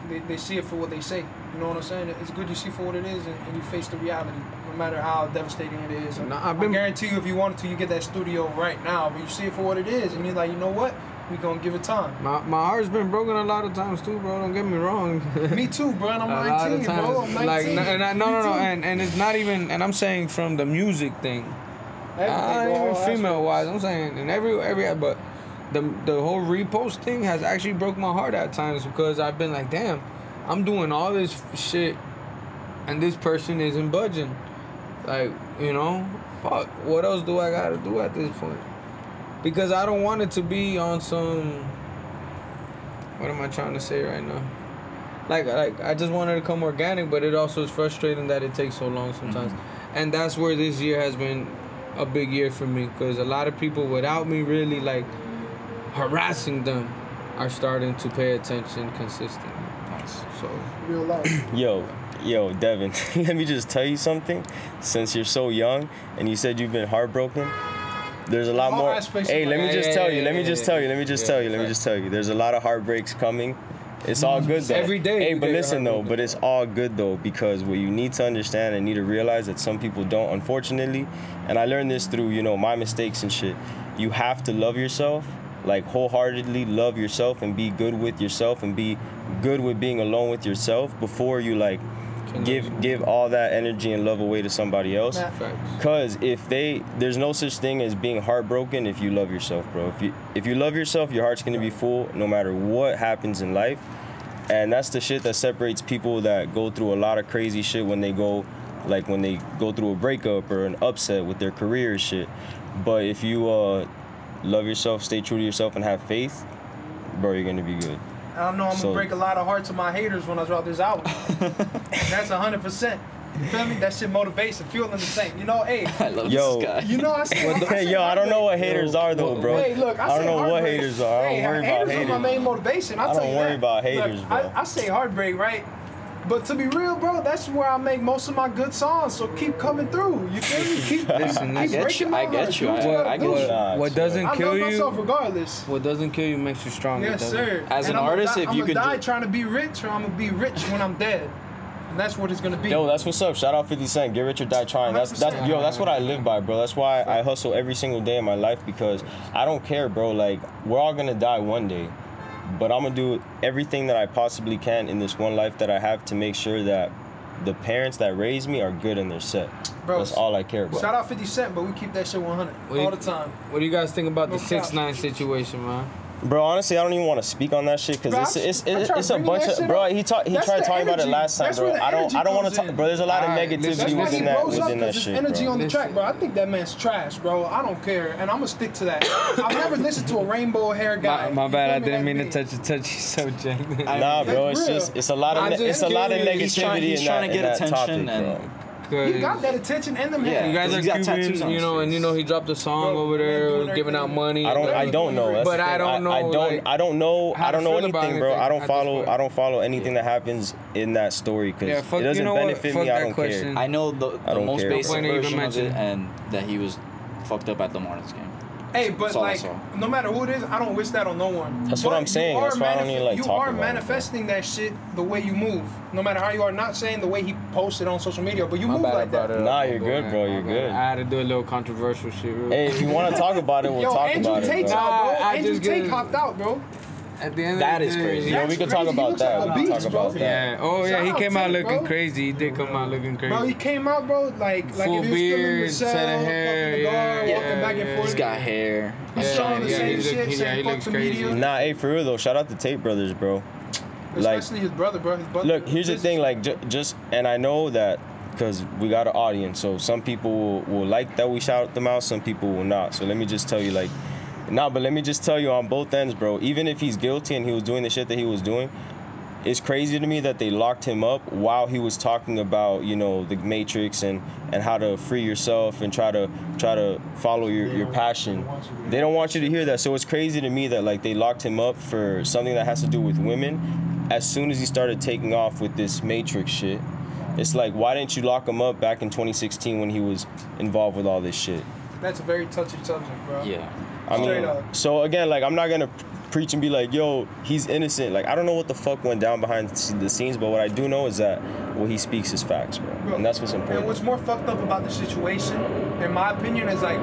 They, they see it for what they say. You know what I'm saying? It's good you see for what it is and, and you face the reality, no matter how devastating it is. And Nah, I've I been- guarantee you, if you wanted to, you get that studio right now. But you see it for what it is, and you're like, you know what? We gonna give it time. My, my heart's been broken a lot of times too, bro. Don't get me wrong. Me too, bro. And I'm a lot 19, of times, bro. I'm 19. like, and I, no, Me no, no, too. and, and it's not even, and I'm saying from the music thing. Everything, ah, Not even female wise. I'm saying in every every but the the whole repost thing has actually broke my heart at times because I've been like, damn, I'm doing all this shit, and this person isn't budging. Like you know, fuck. What else do I gotta do at this point? Because I don't want it to be on some. What am I trying to say right now? Like, like I just wanted it to come organic, but it also is frustrating that it takes so long sometimes, mm-hmm. and that's where this year has been a big year for me because a lot of people, without me really like harassing them, are starting to pay attention consistently. Nice. So Real life. Yo, yo, Devon, let me just tell you something. Since you're so young and you said you've been heartbroken, there's a lot All more. Hey, let me just tell you. Let me just tell you. Let me just tell you. Let me just tell you. There's a lot of heartbreaks coming. It's all mm. good though. Every day Hey, but listen though, but it's all good though because what you need to understand and need to realize that some people don't, unfortunately. And I learned this through you know my mistakes and shit. You have to love yourself, like wholeheartedly love yourself and be good with yourself and be good with being alone with yourself before you like give give all that energy and love away to somebody else. Cause if they, there's no such thing as being heartbroken if you love yourself, bro. If you if you love yourself, your heart's gonna be full no matter what happens in life, and that's the shit that separates people that go through a lot of crazy shit when they go, like when they go through a breakup or an upset with their career shit. But if you uh, love yourself, stay true to yourself, and have faith, bro, you're gonna be good. I know I'm So- gonna break a lot of hearts of my haters when I drop this album. That's hundred percent. You feel me? That shit motivation, fueling the same. You know, hey, I love Yo. this guy. you know I say, I say Yo, I don't know what heartbreak. haters are though, bro. Hey, look, I, I don't say know what haters are. I don't hey, worry about haters are my main motivation. I'll I tell don't you worry that. about haters, Look, bro. I, I say heartbreak, right? But to be real, bro, that's where I make most of my good songs. So keep coming through. You feel me? Keep, Listen, keep I get you, I get you, Do what I- gotta get do. you. Nah, what doesn't I kill love you, myself regardless. what doesn't kill you makes you stronger. Yes, sir. As And an I'ma artist, die, if you I'ma could die ju- trying to be rich, or I'm gonna be rich when I'm dead, and that's what it's gonna be. Yo, that's what's up. Shout out 50 Cent. Get rich or die trying. That's that's yo, that's what I live by, bro. That's why I hustle every single day in my life because I don't care, bro. Like we're all gonna die one day. But I'm gonna do everything that I possibly can in this one life that I have to make sure that the parents that raised me are good and they're set. Bro, that's all I care about. Shout out 50 Cent, but we keep that shit 100 What all you- the time. What do you guys think about No the six nine situation, man? Bro, honestly, I don't even want to speak on that shit because it's it's, it's, it's a bunch of bro. He talked he That's tried the talking about it last time, That's bro. I don't I don't want to talk, bro. There's a lot of Alright, listen, negativity That's why within that within that shit, energy bro. on the Listen. track, bro. I think that man's trash, bro. I don't care, and I'm gonna stick to that. I've never listened to a rainbow hair guy. My, my bad, I didn't mean to me. touch a touchy subject. Nah, bro. It's just it's a lot of I ne- just it's a lot of kidding. negativity He's trying- he's in trying that to get attention bro. And- You got that attention in them Yeah. You guys are got tattoos you know, and you know he dropped a song Bro, over there giving out money. I don't. I don't know. That's But I don't know, I, don't. like, I don't know. I don't know feel about anything, bro. I don't follow. I don't follow anything that happens in that story because Yeah, it fuck- you doesn't know benefit me. I don't question. care. I know the, the don't most care. basic version of it, it. and that he was fucked up at the Marlins game. Hey, but That's like, saw. no matter who it is, I don't wish that on no one. That's what I'm saying. you are That's why I don't even, like, You talk are about it, bro. manifesting that shit the way you move. No matter how you are. Not saying the way he posted on social media, but you My move bad, like that. Nah, you're good, bro, you're good. I had to do a little controversial shit. Real Hey, if you want to talk about it, we'll Yo, talk Andrew about it, Tate's bro. out, bro. Nah, I Andrew just Tate hopped out, bro. At the end That of is day, crazy. Yo, we could talk about that. like We a can talk about that. Yeah. Oh yeah, he came out looking crazy. He did come out looking crazy. Bro, he came out, bro, like like Full if he was still in beard, the cell, set of hair, the yeah, walking back and forth. He's got hair. He's Yeah, showing the yeah, same he look- shit, he- yeah, saying fuck looks the crazy. media. Nah, hey, for real though. Shout out to Tate Brothers, bro. Like, Especially his brother, bro. His brother. look, here's the thing. Like, ju- just and I know that because we got an audience, so some people will, will like that we shout them out. Some people will not. So let me just tell you, like, nah. But let me just tell you on both ends, bro. Even if he's guilty and he was doing the shit that he was doing, it's crazy to me that they locked him up while he was talking about you know the matrix and and how to free yourself and try to try to follow your, your passion they don't want you to hear that so it's crazy to me that like they locked him up for something that has to do with women as soon as he started taking off with this matrix shit it's like why didn't you lock him up back in 2016 when he was involved with all this shit That's a very touchy subject, bro. Yeah. I Straight mean, up. so again, like I'm not gonna preach and be like, "Yo, he's innocent." Like I don't know what the fuck went down behind the scenes, but what I do know is that what he speaks is facts, bro, Bro, and that's what's important. And what's more fucked up about the situation, in my opinion, is like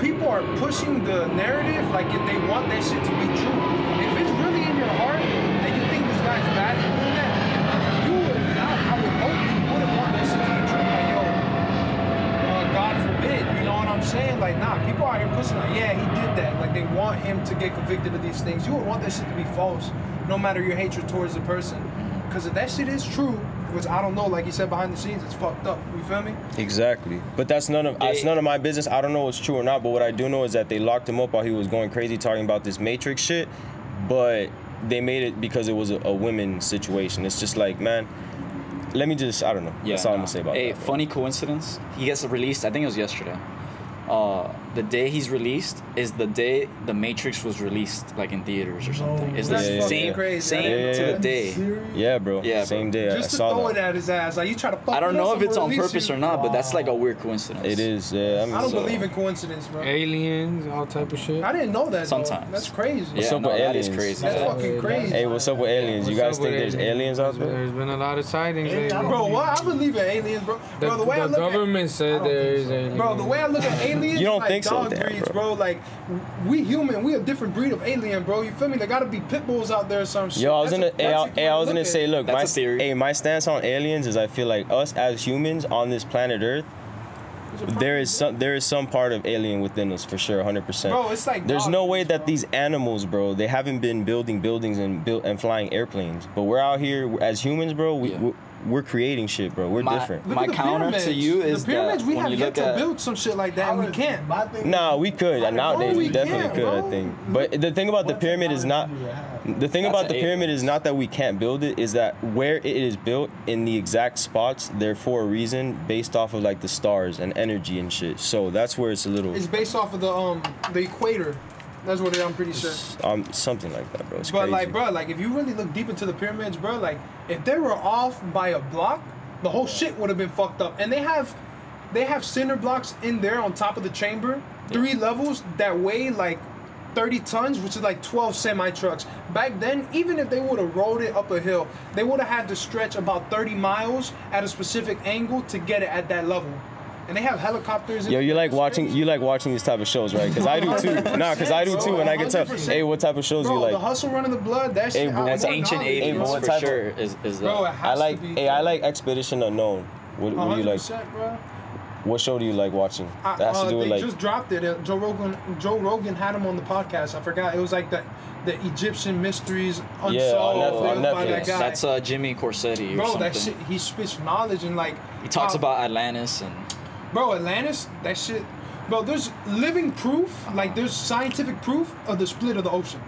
people are pushing the narrative like if they want that shit to be true. If it's really in your heart that you think this guy's bad for doing that, you would, I, I would hope you wouldn't want that shit to be true. Like, yo, uh, God forbid, you know what I'm saying? Like, nah, people out here pushing like, yeah, he did that. Like, they want him to get convicted of these things. You would want that shit to be false, no matter your hatred towards the person. Mm-hmm. Because if that shit is true, which I don't know, like you said behind the scenes, it's fucked up. You feel me? Exactly, but that's none of that's none of my business. I don't know what's true or not, but what I do know is that they locked him up while he was going crazy talking about this Matrix shit, but they made it because it was a, a women situation. It's just like, man, let me just I don't know. Yeah. that's all I'm gonna say about it. Hey, that. funny coincidence. He gets released. I think it was yesterday. Uh, the day he's released is the day the Matrix was released, like in theaters or something. It's the Yeah, same, crazy. same Yeah, to yeah, the day. Yeah, bro. Yeah, bro. Same day. I Just to saw throw that. it at his ass, like you try to fuck. I don't know if it's on purpose you. or not, but that's like a weird coincidence. It is. Yeah. I, mean, I don't so- believe in coincidence, bro. Aliens, all type of shit. I didn't know that. though. Sometimes. That's crazy. Yeah, What's up no, with that is aliens? crazy. That's Yeah. fucking crazy. Hey, what's up with aliens? You guys think there's aliens out there? There's been a lot of sightings Hey, I lately. don't Bro, what? I believe in aliens, bro. Bro, the way I look at government said don't there think is so. aliens. Bro, the way I look at aliens, You don't like think so? dog Damn, breeds, bro. bro. Like we human, we a different breed of alien, bro. You feel me? There gotta be pit bulls out there or some shit. Yo, I was That's gonna, a- hey, that's I, a hey, I was look gonna say, look, That's my, a theory. hey, my stance on aliens is I feel like us as humans on this planet Earth, there is some, there is some part of alien within us for sure, hundred percent. Bro, it's like There's dog no way that bro. these animals, bro, they haven't been building buildings and built and flying airplanes. But we're out here as humans, bro. We, Yeah. We're, we're creating shit, bro. We're My- different. My at the counter to you is the pyramids. that we when have you yet look to at- build some shit like that, and we can't. My thing Nah, we could. And nowadays we we definitely can't, could, I think. But the thing about the pyramid is not. technology do you have? The thing That's about the pyramid is not that we can't build it, is that where it is built in the exact spots, they're for a reason based off of like the stars and energy and shit. So that's where it's a little It's based off of the um the equator. That's what it, I'm pretty sure. um something like that, bro. It's But crazy. like, bro, like if you really look deep into the pyramids, bro, like if they were off by a block, the whole shit would have been fucked up. And they have, they have cinder blocks in there on top of the chamber, three levels that weigh like. 30 tons, which is like 12 semi trucks. Back then, even if they would have rolled it up a hill, they would have had to stretch about 30 miles at a specific angle to get it at that level. And they have helicopters. Yo, you like watching you like watching these type of shows, right? Because I do too. Nah, because I do too, and I can tell. Hey, what type of shows Bro, you like? the hustle running the blood, that shit. bro, I- That's ancient knowledge, aliens bro, what for type of- sure. Is is Bro, it that? has I like. to be. Hey, I like Expedition Unknown. What, what do you like? bro. What show do you like watching? That has uh, to do with they like. just dropped it. Uh, Joe Rogan. Joe Rogan had him on the podcast. I forgot. It was like the the Egyptian mysteries unsolved. Yeah, on Netflix- It was on by Netflix. that guy. That's uh, Jimmy Corsetti or bro, something. that shit. He spits knowledge and like. he talks how- about Atlantis and Bro, Atlantis. That shit. Bro, there's living proof. Like there's scientific proof of the split of the ocean.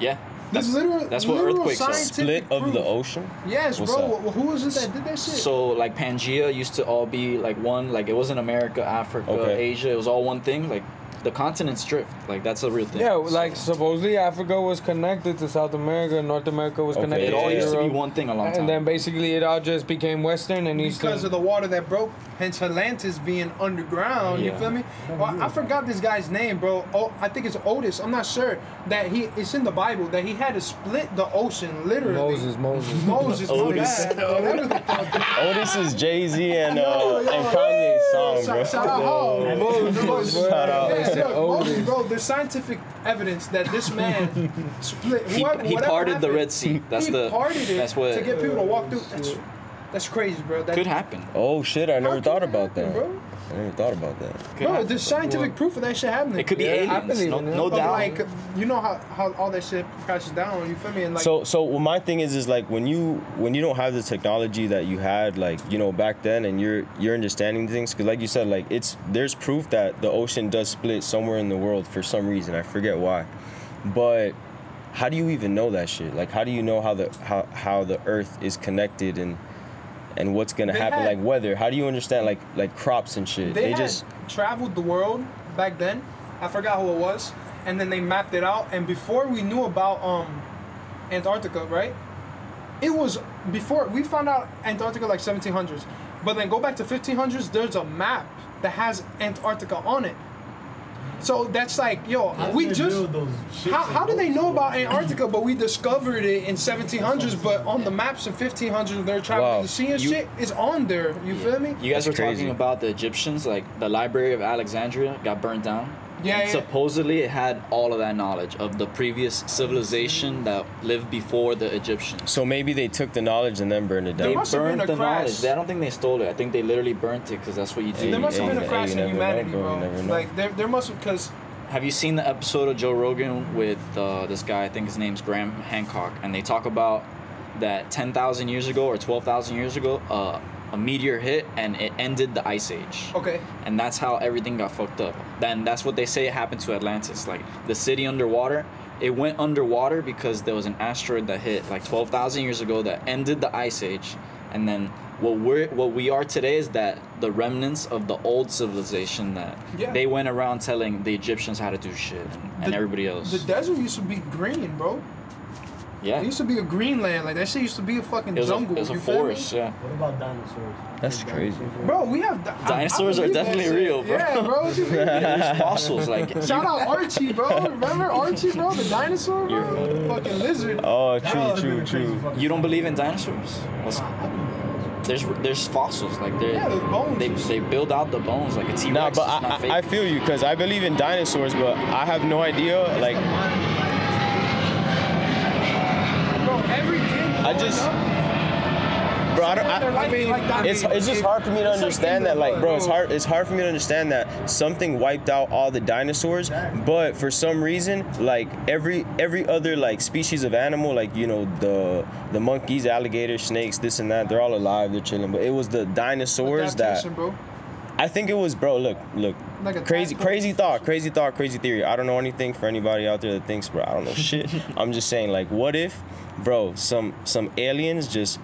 yeah. There's That's, literal. that's what literal earthquakes are. scientific Split of the ocean. Yes, What's bro. that? Wh- Who was it that did that shit? So like Pangea used to all be like one, like it wasn't America, Africa, Okay. Asia. It was all one thing. Like the continents drift. Like that's a real thing. Yeah, like supposedly Africa was connected to South America, North America was Okay, connected it to all yeah, used to be one thing a long time. and then basically it all just became Western and Eastern. because of the water that broke, hence Atlantis being underground. You feel me? Well, I forgot this guy's name, bro. Oh, I think it's Otis. I'm not sure that he. It's in the Bible that he had to split the ocean, literally. Moses, Moses. Moses. my Otis. bad. Whatever the fuck. Otis is Jay Z and Yo, uh, yo, and Kanye's song, bro. shout out Moses, Moses. Shout out. Yeah, They said look, Moses, Otis. bro. There's scientific evidence that this man split. he, whoever- he whatever parted the Red Sea. That's he the. parted it that's what to get people to walk through. That's, that's crazy, bro. That, could happen. Oh shit! I never How thought about happen, that. bro? I never thought about that. Could Bro, happen. there's scientific proof of that shit happening. It could be Yeah, aliens. believe No, it. no But doubt. like, you know how, how all that shit crashes down. You feel me? And like, so so well, my thing is is like when you when you don't have the technology that you had like you know back then and you're you're understanding things because like you said like it's there's proof that the ocean does split somewhere in the world for some reason I forget why, but how do you even know that shit like how do you know how the how how the earth is connected and and what's gonna They happen had- like weather how do you understand like like crops and shit they, they just traveled the world back then. I forgot who it was, and then they mapped it out. And before we knew about um, Antarctica, right? It was before we found out Antarctica like 1700s, but then go back to 1500s. There's a map that has Antarctica on it. So that's like, yo, How we just build those ships how, and how did they know about? Antarctica, but we discovered it in 1700s, but on the maps in 1500s, they're traveling Wow. the sea and You- shit. It's on there. You feel me? You guys That's were crazy. talking about the Egyptians, like the Library of Alexandria got burned down. Yeah, yeah. Supposedly, it had all of that knowledge of the previous civilization that lived before the Egyptians. so maybe they took the knowledge and then burned it down. They must burned the crash. knowledge. They- I don't think they stole it. I think they literally burnt it because that's what you do. There must have been a crash you in never know, humanity, bro. You bro. never know. Like there, there must have because Have you seen the episode of Joe Rogan with uh, this guy? I think his name's Graham Hancock, and they talk about that 10,000 years ago or 12,000 years ago, uh, a meteor hit and it ended the ice age. okay, and that's how everything got fucked up. Then that's what they say happened to Atlantis. Like the city underwater, it went underwater because there was an asteroid that hit like 12,000 years ago that ended the ice age, and then what we're what we are today is that the remnants of the old civilization that Yeah. they went around telling the Egyptians how to do shit and, and everybody else. The desert used to be green, bro. Yeah, It used to be a green land. Like that shit used to be a fucking it was a, jungle. it was a you me? forest. Yeah. What about dinosaurs? That's Think crazy. dinosaurs Bro, we have di- I- I Dinosaurs are definitely real, bro. Yeah, bro. What you mean? Yeah, there's fossils like Shout out Archie, bro. Remember Archie, bro? The dinosaur, bro? You're- The fucking lizard. Oh, true, would've true, true. You don't believe in dinosaurs? What's, I believe in dinosaurs. there's there's fossils like they Yeah, bones they they build out the bones like a T Rex. Nah, but it's not I, fake. I, I feel you because I believe in dinosaurs, but I have no idea. Like, Bro, every kid. I just- up, bro, I I, life is like it's it's just hard for me to It's understand that, like, bro, it's hard. It's hard for me to understand that something wiped out all the dinosaurs, but for some reason, like every every other like species of animal, like you know the the monkeys, alligators, snakes, this and that, they're all alive, they're chilling. But it was the dinosaurs that bro. I think it was, bro. Look, look. Like crazy, crazy thought, crazy thought, crazy theory. I don't know anything for anybody out there that thinks, bro. I don't know shit. I'm just saying, like, what if, bro, some some aliens just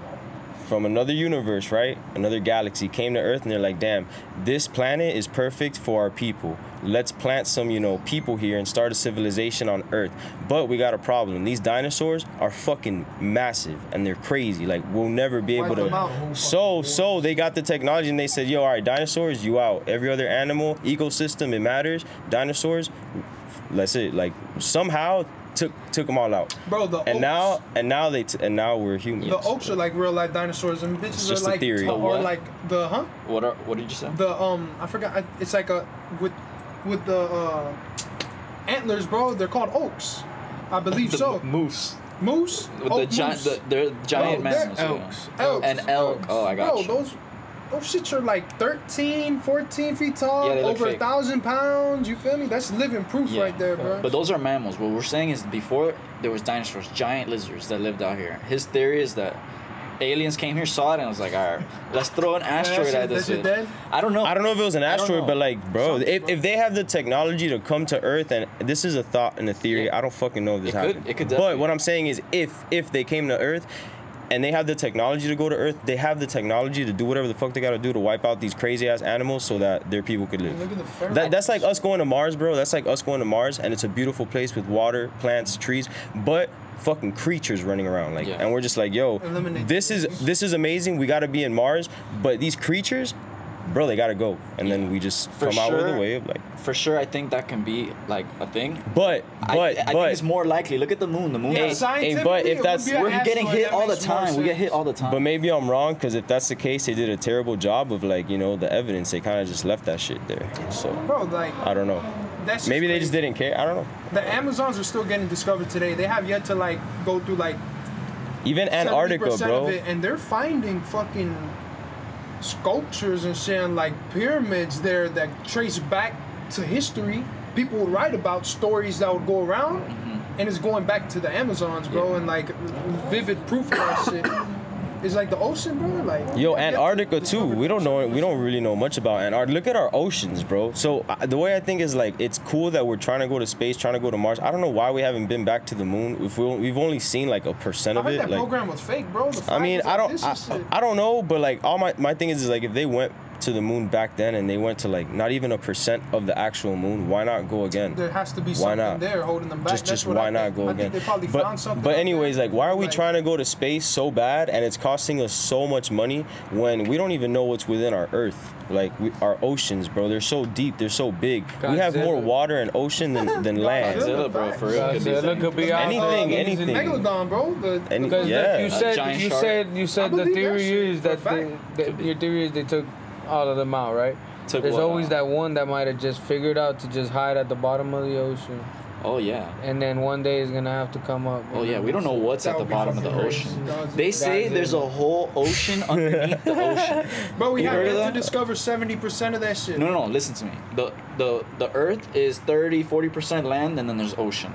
from another universe, right? Another galaxy came to Earth and they're like, damn, this planet is perfect for our people. Let's plant some, you know, people here and start a civilization on Earth. But we got a problem. These dinosaurs are fucking massive and they're crazy. Like we'll never be able to. So, so they got the technology and they said, yo, all right, dinosaurs, you out. Every other animal, ecosystem, it matters. Dinosaurs, that's it. Like somehow took took them all out. Bro, the And oaks- now, and now they, t- and now we're humans. The oaks are like real life dinosaurs, and bitches just are a like, theory. The or like the huh? what are what did you say? The um, I forgot. It's like a with with the uh, antlers, bro. They're called oaks. I believe The so. moose Moose. with the giant the, they're giant Bro, they're mammals. yeah. elks. elks. An elk. Oh, I got Bro, you. those those shits are like 13, 14 feet tall, Yeah, they look over a thousand pounds. You feel me? That's living proof Yeah. right there, bro. But those are mammals. What we're saying is before there was dinosaurs, giant lizards that lived out here. His theory is that aliens came here, saw it, and was like, all right, let's throw an asteroid at this. that dead? I don't know. I don't know if it was an asteroid, but like, bro, Something, if, bro. if they have the technology to come to Earth, and this is a thought and a theory, Yeah. I don't fucking know if this It could- happened. it could but what I'm saying is, if if they came to Earth. And they have the technology to go to Earth. They have the technology to do whatever the fuck they gotta do to wipe out these crazy ass animals so that their people could live. Look at the fur. That, that's like us going to Mars, bro. That's like us going to Mars, and it's a beautiful place with water, plants, trees, but fucking creatures running around. Like, Yeah. and we're just like, yo, Eliminate this is this is amazing. We got to be in Mars, but these creatures, bro, they gotta go. And then we just For come out with sure. a way of like, For sure, I think that can be like a thing. but I, but I think but it's more likely. Look at the moon. The moon. yeah, Hey, is- but if that's- we're getting hit all the time. We get hit all the time. but maybe I'm wrong because if that's the case, they did a terrible job of like you know the evidence. They kind of just left that shit there. So Bro, like I don't know. that's Maybe they just didn't care. I don't know. The Amazons are still getting discovered today. They have yet to like go through like Even Antarctica, 70% bro. Of it, and they're finding fucking sculptures and shit, and like pyramids there that trace back to history. People would write about stories that would go around, mm-hmm. and it's going back to the Amazons, bro, and like vivid proof of that shit. It's like the ocean, bro. Like Yo, Antarctica too. We don't know. We don't really know much about Antarctica. Look at our oceans, bro. So uh, the way I think is like it's cool that we're trying to go to space, trying to go to Mars. I don't know why we haven't been back to the moon. If we, we've only seen like a percent I of it. that Like, program was fake, bro. I mean, I don't, I. I don't know, but like all my my thing is, is like if they went to the moon back then and they went to like not even a percent of the actual moon, why not go again? there has to be Why something not? there holding them back. just That's just why I not think. go I again? Think they probably but found something. but anyways, like why are we Like, trying to go to space so bad and it's costing us so much money when we don't even know what's within our Earth? Like we, our oceans, bro, they're so deep, they're so big. We have more water and ocean than, than land. Godzilla, bro, for real. could Godzilla could be. Anything, uh, anything. Megalodon, bro. The, Any- Because the- Yeah. you said you said you said the theory is that they, fact. your theory is they took all of them out, right? Took There's always out? that one that might have just figured out to just hide at the bottom of the ocean, Oh yeah. and then one day is gonna have to come up. Oh yeah. We don't know what's That at the bottom of the ocean. They say there's a whole ocean underneath the ocean. But we You have yet to discover 70% of that shit. No, no, no. Listen to me. The the the Earth is 30, 40 percent land, and then there's ocean.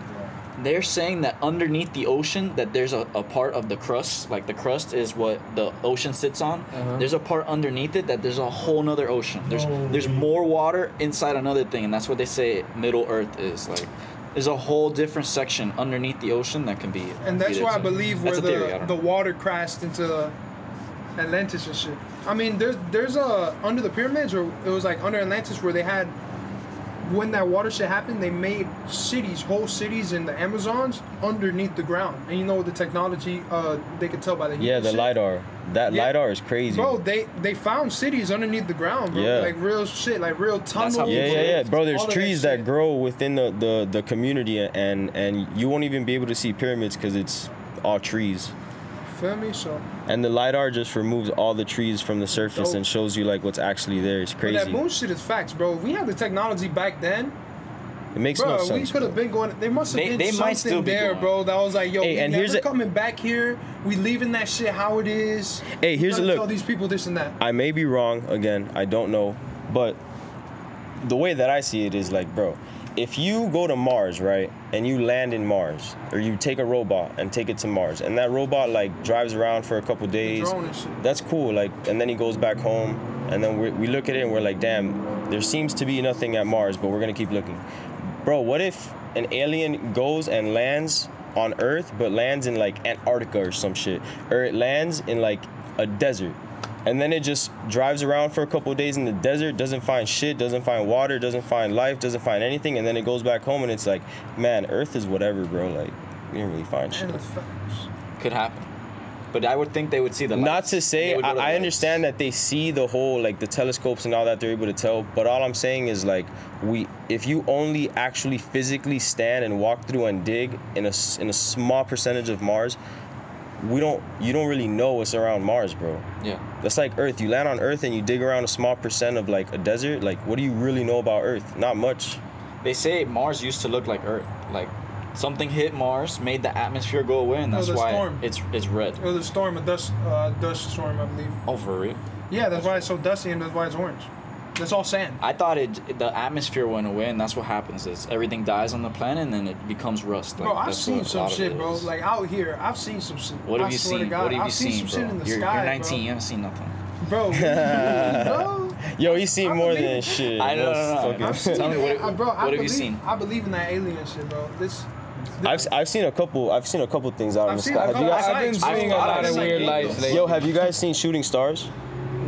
They're saying that underneath the ocean, that there's a, a part of the crust, like the crust is what the ocean sits on. Uh-huh. There's a part underneath it that there's a whole nother ocean. There's Holy. there's more water inside another thing, and that's what they say Middle Earth is like. There's a whole different section underneath the ocean that can be. And that's why I believe where a theory, the, the water crashed into Atlantis and shit. I mean, there's there's a under the pyramids, or it was like under Atlantis where they had when that water shit happened, they made cities, whole cities in the Amazons underneath the ground. And you know the technology, uh, they could tell by the heat Yeah, the shit. lidar. That Yeah. lidar is crazy. Bro, they they found cities underneath the ground, bro. Yeah. Like real shit, like real tunnels. yeah, yeah, yeah, bro. There's trees shit. that grow within the, the the community, and and you won't even be able to see pyramids because it's all trees. Feel me? So, And the lidar just removes all the trees from the surface Dope. and shows you like what's actually there. It's but that crazy. moon shit is facts, bro. If we had the technology back then, It makes bro. no we could have been going. They must have They- been they something might still be there, going. bro. That was like, yo, Hey, we and never here's a- coming back here. We leaving that shit how it is. Hey, We here's a look. Tell these people this and that. I may be wrong again. I don't know, but the way that I see it is like, bro, if you go to Mars, right, and you land in Mars, or you take a robot and take it to Mars, and that robot like drives around for a couple days, drone and shit. that's cool. Like, and then he goes back home, and then we we look at it and we're like, damn, there seems to be nothing at Mars, but we're gonna keep looking. Bro, what if an alien goes and lands on Earth, but lands in like Antarctica or some shit, or it lands in like a desert, and then it just drives around for a couple of days in the desert, doesn't find shit, doesn't find water, doesn't find life, doesn't find anything, and then it goes back home and it's like, man, Earth is whatever, bro. Like, we didn't really find shit. And it's facts. Could happen. But I would think they would see the Not to say, would I, to I lights. understand that they see the whole, like the telescopes and all that, they're able to tell. But all I'm saying is, like, we, if you only actually physically stand and walk through and dig in a s- in a small percentage of Mars, we don't, you don't really know what's around Mars, bro. Yeah. That's like Earth. You land on Earth and you dig around a small percent of like a desert. Like, what do you really know about Earth? Not much. They say Mars used to look like Earth. Like something hit Mars, made the atmosphere go away, and that's the why storm. it's it's red. It was a storm, a dust, uh, dust storm, I believe. Oh, for real? Yeah, that's why it's so dusty and that's why it's orange. That's all sand. I thought it the atmosphere went away, and that's what happens is everything dies on the planet, and then it becomes rust. Like, Bro, I've seen some shit, bro. is. Like out here, I've seen some shit. what have I you swear seen? God, what have you I've seen, some bro? shit in the you're, sky, you're 19. bro. You haven't seen nothing. Bro, bro. Yo, he's seen I more believe- than shit. I know, That's no, no, fucking- I've seen Tell me what- bro, I what have you believe- seen? I believe in that alien shit, bro. This. I've, I've seen a couple. I've seen a couple things out in I've the sky. Have you guys? I've been seeing a thought lot I've of seen weird lights lately. Yo, have you guys seen shooting stars?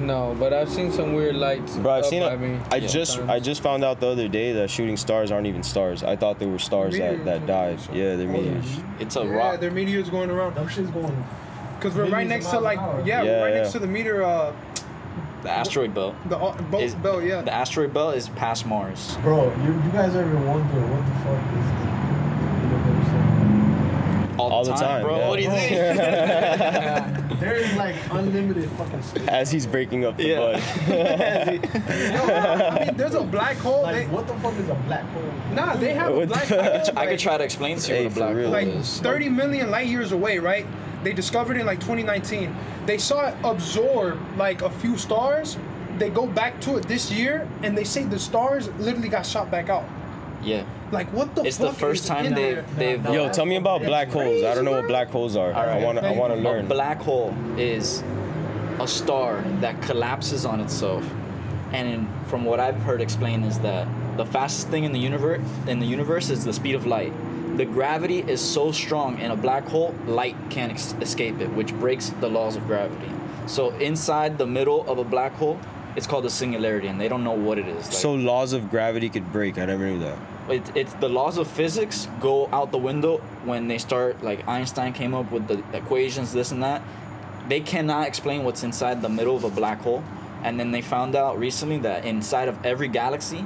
No, but I've seen some weird lights. Bro, I've up seen. by A, me I just sometimes. I just found out the other day that shooting stars aren't even stars. I thought they were stars that, that died. Yeah, they're meteors. It's a Yeah, rock. their meteors going around. Them shit's going. Cause we're right next to like yeah, Yeah, we're right yeah. next to the meter uh The asteroid belt. the uh, boat Is- belt yeah. The asteroid belt is past Mars. Bro, you, you guys ever wonder what the fuck is the universe? All, All the time, bro. yeah. What do you think? There is like unlimited fucking space. As he's breaking up the Yeah. bud. I mean, there's a black hole. Like, they, what the fuck is a black hole? nah, they have a black. the- I could, I could try to explain to you Hey, what a black real. hole like is. 30 million light years away, right? They discovered it in like 2019. They saw it absorb like a few stars. They go back to it this year, and they say the stars literally got shot back out. Yeah. Like what the? It's the first is time they've they've Yo, tell me about black holes. I don't know what black holes are. I want to. I want to A learn. black hole is a star that collapses on itself, and in, from what I've heard explained is that the fastest thing in the universe in the universe is the speed of light. The gravity is so strong in a black hole, light can't ex- escape it, which breaks the laws of gravity. So inside the middle of a black hole, it's called a singularity, and they don't know what it is. Like, So laws of gravity could break. I never knew that. it, it's the laws of physics go out the window when they start like einstein came up with the equations this and that they cannot explain what's inside the middle of a black hole and then they found out recently that inside of every galaxy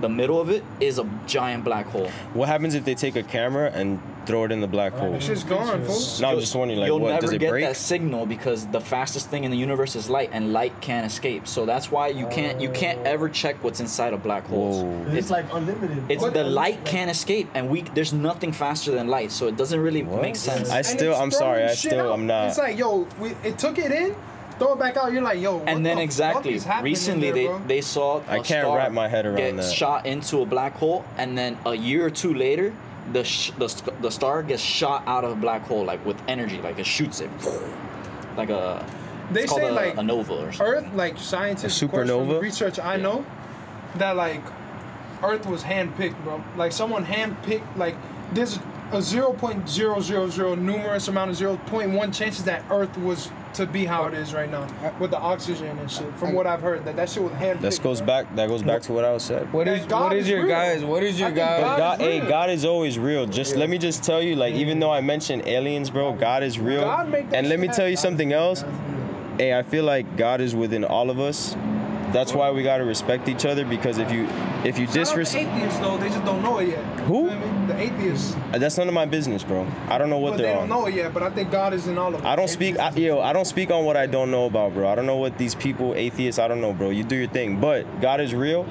the middle of it is a giant black hole What happens if they take a camera and throw it in the black hole? It's just gone, fool. No, I'm just wondering, like, you'll what never does it get break? that signal because the fastest thing in the universe is light and light can't escape so that's why you can't you can't ever check what's inside of black holes Whoa. It's like unlimited. it's bro. the light can't escape and we there's nothing faster than light so it doesn't really What? make sense I still- I'm sorry, I still, out. I'm not- It's like, yo, we, it took it in, throw it back out. You're like, yo. what and then the exactly fuck is recently there, they bro? they saw I a can't star wrap my head around get that. shot into a black hole and then a year or two later the sh- the, the star gets shot out of a black hole like with energy like it shoots it like a They it's say a, like a nova or something Earth, like scientists, A of course, from supernova? research I Yeah. know, that like Earth was handpicked, bro. Like someone handpicked. Like there's a zero point zero zero zero numerous amount of zero point one chances that Earth was to be how it is right now with the oxygen and shit. From what I've heard, that that shit was handpicked. That goes bro. back. That goes back to what I was said. What That is God what is is your real. guys? What is your guys? But God, is hey. God is always real. Just let me just tell you, like, even though I mentioned aliens, bro, God is real. God and let me tell you something else. Hey, I feel like God is within all of us. That's why we gotta respect each other because if you if you Shout out to disrespect, atheists though, they just don't know it yet. You Who? feel me? The atheists. Uh, that's none of my business, bro. I don't know what But they they're don't on. know it yet. But I think God is in all of us. I don't speak, I, yo. I don't speak on what I don't know about, bro. I don't know what these people, atheists. I don't know, bro. You do your thing, but God is real,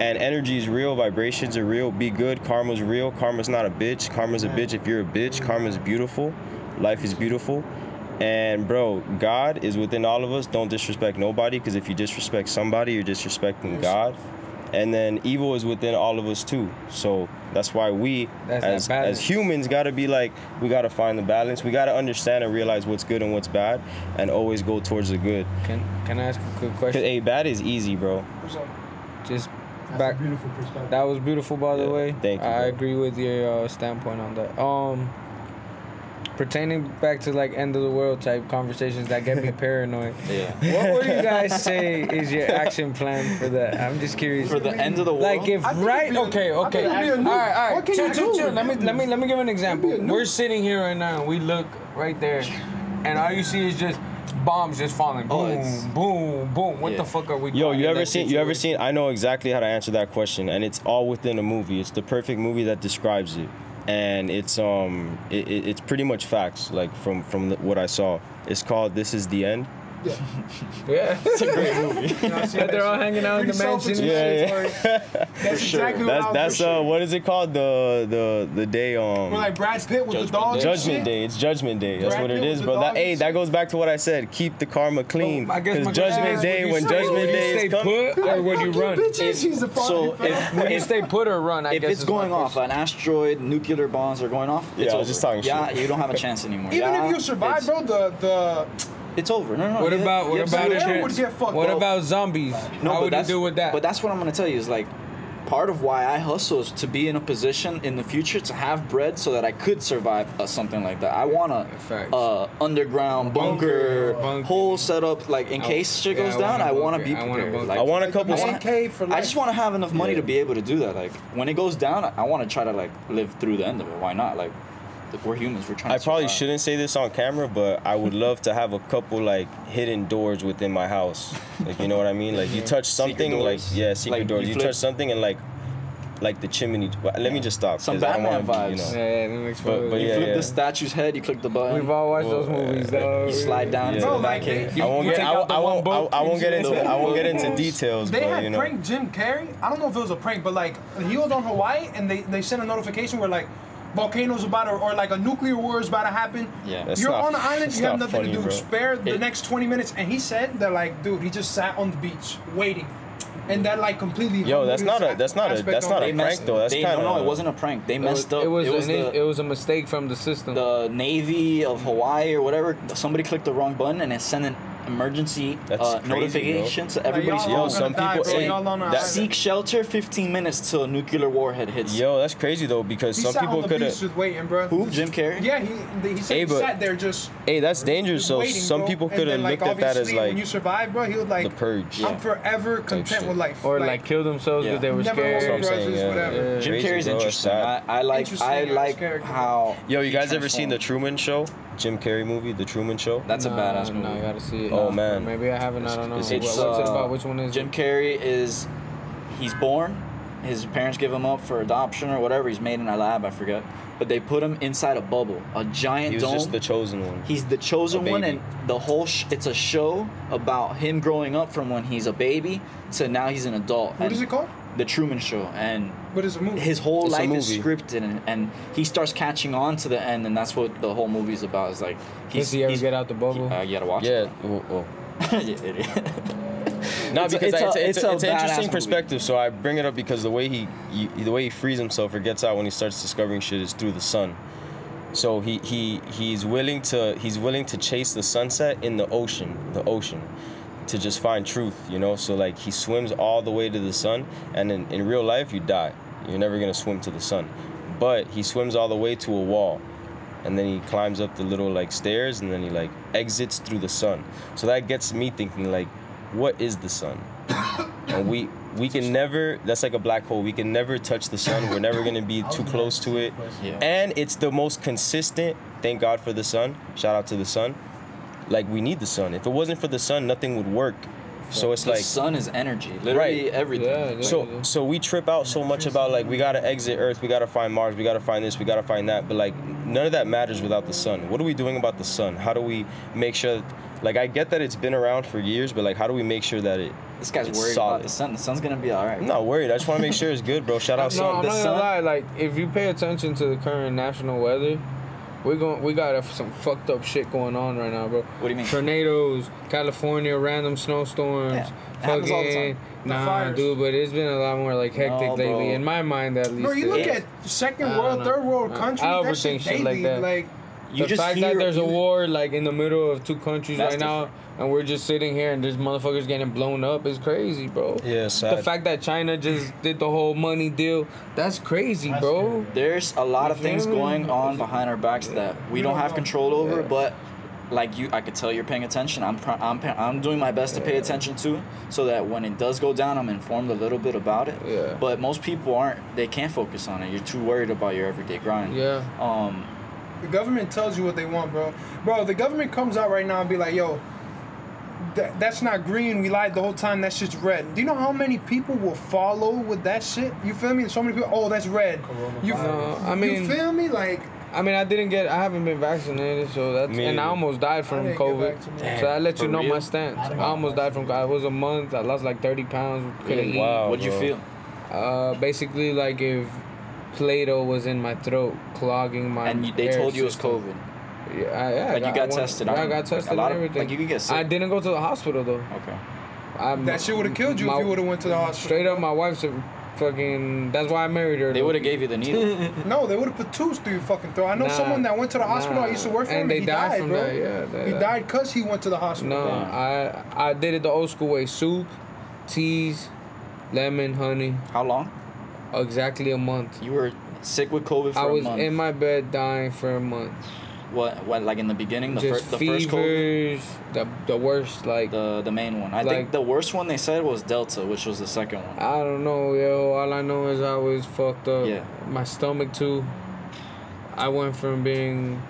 and energy is real. Vibrations are real. Be good. Karma's real. Karma's not a bitch. Karma's a bitch. If you're a bitch, karma's beautiful. Life is beautiful, and bro, God is within all of us. Don't disrespect nobody, because if you disrespect somebody, you're disrespecting God. And then evil is within all of us too. So that's why we, That's as as humans got to be like we got to find the balance we got to understand and realize what's good and what's bad and always go towards the good Can Can I ask a quick question? hey bad is easy bro What's up? Just That's back. a beautiful perspective. That was beautiful, by the Yeah, way. thank you, I bro. agree with your uh, standpoint on that. Um, pertaining back to like end of the world type conversations that get me paranoid. Yeah. What would you guys say is your action plan for that? I'm just curious. For the end of the world. like if right, be okay, okay, it'd all be right, a nuke. all right. What can Chill, you chill, do? chill. Let me let me let me give an example. It'd be a nuke. We're sitting here right now. and We look right there, and all you see is just bombs just falling. Oh, Boom, it's- boom, boom. What Yeah. the fuck are we? yo you ever that seen you ever seen i know exactly how to answer that question and it's all within a movie it's the perfect movie that describes it and it's um it, it- it's pretty much facts like from from what i saw. It's called this is the end Yeah, it's a great movie. that they're all hanging out in the mansion. Yeah, yeah. That's sure. exactly what that's I that's for uh sure. what is it called the the the day um When like Brad Pitt with Judgment the dog. and Judgment. Day. It's Judgment Day. That's Brad what it Pitt is, bro. That hey, that goes back to what I said. Keep the karma clean. I guess Because question Judgment is, Day, when stay- Judgment Day stay is coming. put or would you run? bitches. He's a so if- fan. When you stay put or run, I if guess it's going off, an asteroid, nuclear bombs are going off. Yeah, I was just talking yeah, you don't have a chance anymore. Even if you survive, bro, the the it's over. No, no, no. What you- about you what have about zero Everyone would get fucked what up. about zombies? No, How but would you do with that? But that's what I'm gonna tell you is like part of why I hustle is to be in a position in the future to have bread so that I could survive uh, something like that. I want a uh, underground bunker, Bunker. whole setup like in case shit yeah, goes I down. want a I want to bunker. be I want a prepared. Like, I want a couple. I wanna- cave for I just want to have enough money Yeah. to be able to do that. Like when it goes down, I, I want to try to like live through the end of it. Why not? Like th- we're humans. We're trying. I to probably survive. shouldn't say this on camera, but I would love to have a couple like hidden doors within my house. Like you know what I mean? Like you touch something, like yeah, secret Like, doors. you You, touch something and like, like the chimney. well, Let me just stop. Some I Batman wanna vibes. You yeah, know. yeah, that makes But- but You yeah, flip yeah. the statue's head. You click the button. We've all watched Well, those movies, though. you slide down into Bro, the like, back end. they- I won't You get. I, I won't. I, I won't get into. just- I won't get into details, They but had you know. pranked Jim Carrey. I don't know if it was a prank, but like he was on Hawaii and they, they sent a notification where like volcanoes about to or like a nuclear war is about to happen. Yeah. That's You're not- on the island, you have nothing funny, to do. bro. Spare the It- next 20 minutes. And he said that like, dude, he just sat on the beach waiting. And that like completely Yo, that's not a- that's not a- that's not a it. They messed- prank, though. That's they- kinda- no, no, it wasn't a prank. They It was, messed up. it was, it was an, the, it was a mistake from the system. the Navy of Hawaii or whatever. Somebody clicked the wrong button and it sent an emergency uh, crazy, notification to Like, everybody's y'all Yo, phone. some gonna die, people say Y'all on an that- Seek shelter 15 minutes till a nuclear warhead hits. Yo, that's crazy though because He some sat people could beach have. just waiting, bro. Who? Jim Carrey? Yeah, he he said Hey, he but- sat there just, Hey, that's dangerous. So waiting, some people could have then, like, looked at that as like when you survive, bro. He was like, the purge. I'm forever content with life. or like, kill themselves because Yeah. they were Never scared. That's what I'm saying. Yeah, whatever. Jim Crazy, Carrey's interesting. I, I like Interesting I like character. how. Yo, you guys ever seen the. Truman Show? Jim Carrey movie, The Truman Show. That's a badass movie. No, I gotta see it. Oh, Or man. Maybe I haven't. I don't know. It's- What- it's, What's it uh, about? Which one is Jim it? Carrey is he's born. His parents give him up for adoption or whatever. He's made in a lab, I forget. But they put him inside a bubble, a giant He was dome. just the chosen one. He's the chosen one, and the whole sh- it's a show about him growing up from when he's a baby to now he's an adult. What and is it called? The Truman Show, and What is a movie? his whole It's life is scripted, and, and he starts catching on to the end, and that's what the whole movie's about. Is like Does he ever get out the bubble? Uh, you gotta watch Yeah. it. Well, well. Yeah, idiot. No, It's a- because it's it's, a- it's, it's a, a it's an badass interesting movie. perspective. So I bring it up because the way he, he the way he frees himself or gets out when he starts discovering shit is through the sun. So he he he's willing to he's willing to chase the sunset in the ocean, the ocean, to just find truth. You know. So like he swims all the way to the sun, and in, in real life you die. You're never gonna swim to the sun, but he swims all the way to a wall. and then he climbs up the little like stairs, and then he like exits through the sun. So that gets me thinking like, what is the sun? and we we can never. That's like a black hole. We can never touch the sun. We're never gonna be too close to it. Yeah. And it's the most consistent. Thank God for the sun. Shout out to the sun. Like we need the sun. If it wasn't for the sun, nothing would work. So it's like. the like sun is energy. Literally Right. everything. Yeah, yeah. so so we trip out so much about like we gotta exit Earth, we gotta find Mars, we gotta find this, we gotta find that. But like none of that matters without the sun. What are we doing about the sun? How do we make sure? Like I get that it's been around for years, but like how do we make sure that it? This guy's It's worried solid. about the sun. The sun's gonna be all right. I'm not worried. I just want to make sure it's good, bro. Shout out No, sun. I'm the not sun- gonna lie. Like, if you pay attention to the current national weather, we're going. We got some fucked up shit going on right now, bro. What do you mean? Tornadoes, California, random snowstorms. Yeah, it happens all the time. The nah, fires. dude. But it's been a lot more like hectic No, lately, in my mind at least. Bro, you look Yeah. at second world, third world I- countries. I overthink shit shit like that. Like, You the just fact hear, that there's a war like in the middle of two countries That's right now, and we're just sitting here and there's motherfuckers getting blown up is crazy, bro. yeah, The fact that China just did the whole money deal, that's crazy, That's bro. scary. There's a lot of things going on behind our backs that we We don't don't have control over, Yeah. but like you, I could tell you're paying attention. I'm, I'm, I'm doing my best to pay attention to, so that when it does go down, I'm informed a little bit about it. Yeah. But most people aren't. They can't focus on it. You're too worried about your everyday grind. Yeah. Um. The government tells you what they want, bro. Bro, the government comes out right now and be like, yo, that, that's not green. We lied the whole time. That shit's red. Do you know how many people will follow with that shit? You feel me? So many people. Oh, that's red. You, No, I mean- you feel me? Like, I mean, I didn't get, I haven't been vaccinated, so that's, Me and I almost died from COVID. vaccinated. So I let you For know my stance. I I almost died from, it was a month. I lost like 30 pounds. Couldn't Really? eat. Wow. What'd you feel? Uh, basically, like if Play-Doh was in my throat, clogging my. And you, they air told you it was. COVID. Yeah, I, yeah. I Like you got I went- tested. Yeah, I on- got like, tested a lot and of- everything. Like you could get sick. I didn't go to the hospital though. Okay. I'm, that shit would have killed you my- if you would have went to the hospital. Straight up, my wife's a fucking. That's why I married her. They would have gave you the needle. No, they would have put tubes through your fucking throat. I know Nah, someone that went to the hospital. I used to work for and him. they he died died, from bro. that. Yeah, they He died. died because he went to the hospital. No, Damn. I I did it the old school way: soup, teas, lemon, honey. How long? Exactly a month. You were sick with COVID for I a was month. in my bed dying for a month. what? What? Like in the beginning, the Just first, the first COVID, fevers, the the worst. Like the the main one. I Like- think the worst one they said was Delta, which was the second one. I don't know, yo. All I know is I was fucked up. Yeah. My stomach too. I went from being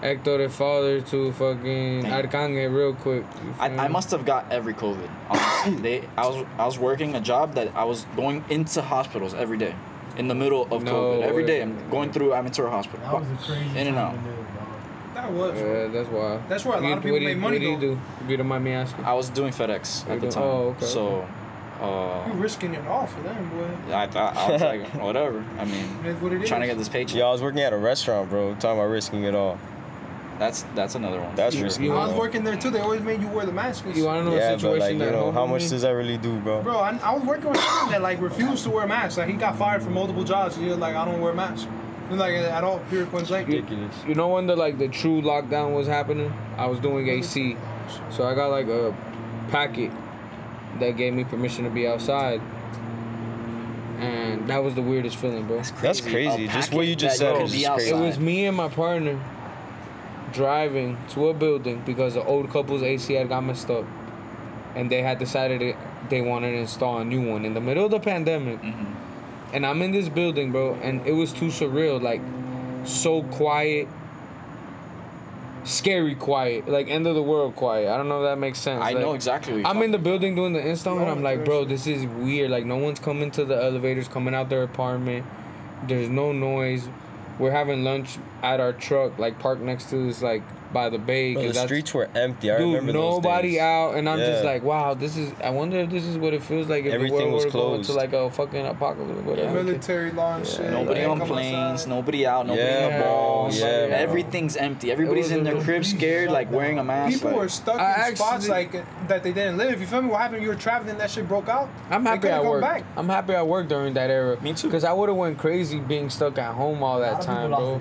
Hector the father to fucking Damn. Arcángel real quick. I, I must have got every COVID. They I was I was working a job that I was going into hospitals every day, in the middle of No COVID. Every day. I'm going through Aventura Hospital. That was a crazy In and out. to live, dog. That was. Yeah, that's why. That's why a lot You- of people what do you- make money What do you though. do? If you don't mind me asking. I was doing FedEx at the time. oh, okay, So, You uh, risking it all for them, boy. I, I, I was like, whatever. I mean, That's what it is. trying to get this paycheck. Yo, I was working at a restaurant, bro. Talking about risking it all. That's that's another one. That's for sure. risky. I was working there too. They always made you wear the mask. You want to know Yeah, a but situation like you know, how much me? does that really do, bro? Bro, I, I was working with someone that like refused to wear masks. Like he got fired from multiple jobs. He was like, I don't wear masks. He was like at all here at Queens Lake. Ridiculous. You know when the like the true lockdown was happening? I was doing AC, so I got like a packet that gave me permission to be outside, and that was the weirdest feeling, bro. That's A crazy. Just what you just that said could is crazy. It was me and my partner driving to a building because the old couple's AC had got messed up, and they had decided it, they wanted to install a new one in the middle of the pandemic. Mhm. And I'm in this building, bro, and it was too surreal, like so quiet, scary quiet, like end of the world quiet. I don't know if that makes sense. I like, know exactly. What you're I'm in the building doing the install, and I'm like, bro, this is weird. Like, no one's coming to the elevators, coming out their apartment. There's no noise. We're having lunch at our truck, like parked next to this, like by the bay. Bro, 'cause the streets were empty. I Dude, remember those nobody days. out, and I'm just like, wow, this is. I wonder if this is what it feels like if Everything the world was were to go into closed. like a fucking apocalypse, whatever. Military law and Yeah. shit. Nobody like, on planes, outside. nobody out, nobody in the Yeah, malls. yeah, bro. Everything's empty. Everybody's in their little crib scared, like wearing a mask. People like- were stuck in I spots actually- like that they didn't live. You feel me? What happened? You were traveling, that shit broke out. I'm happy I worked. back. I'm happy I worked during that era. Me too. Because I would have went crazy being stuck at home all that time, bro.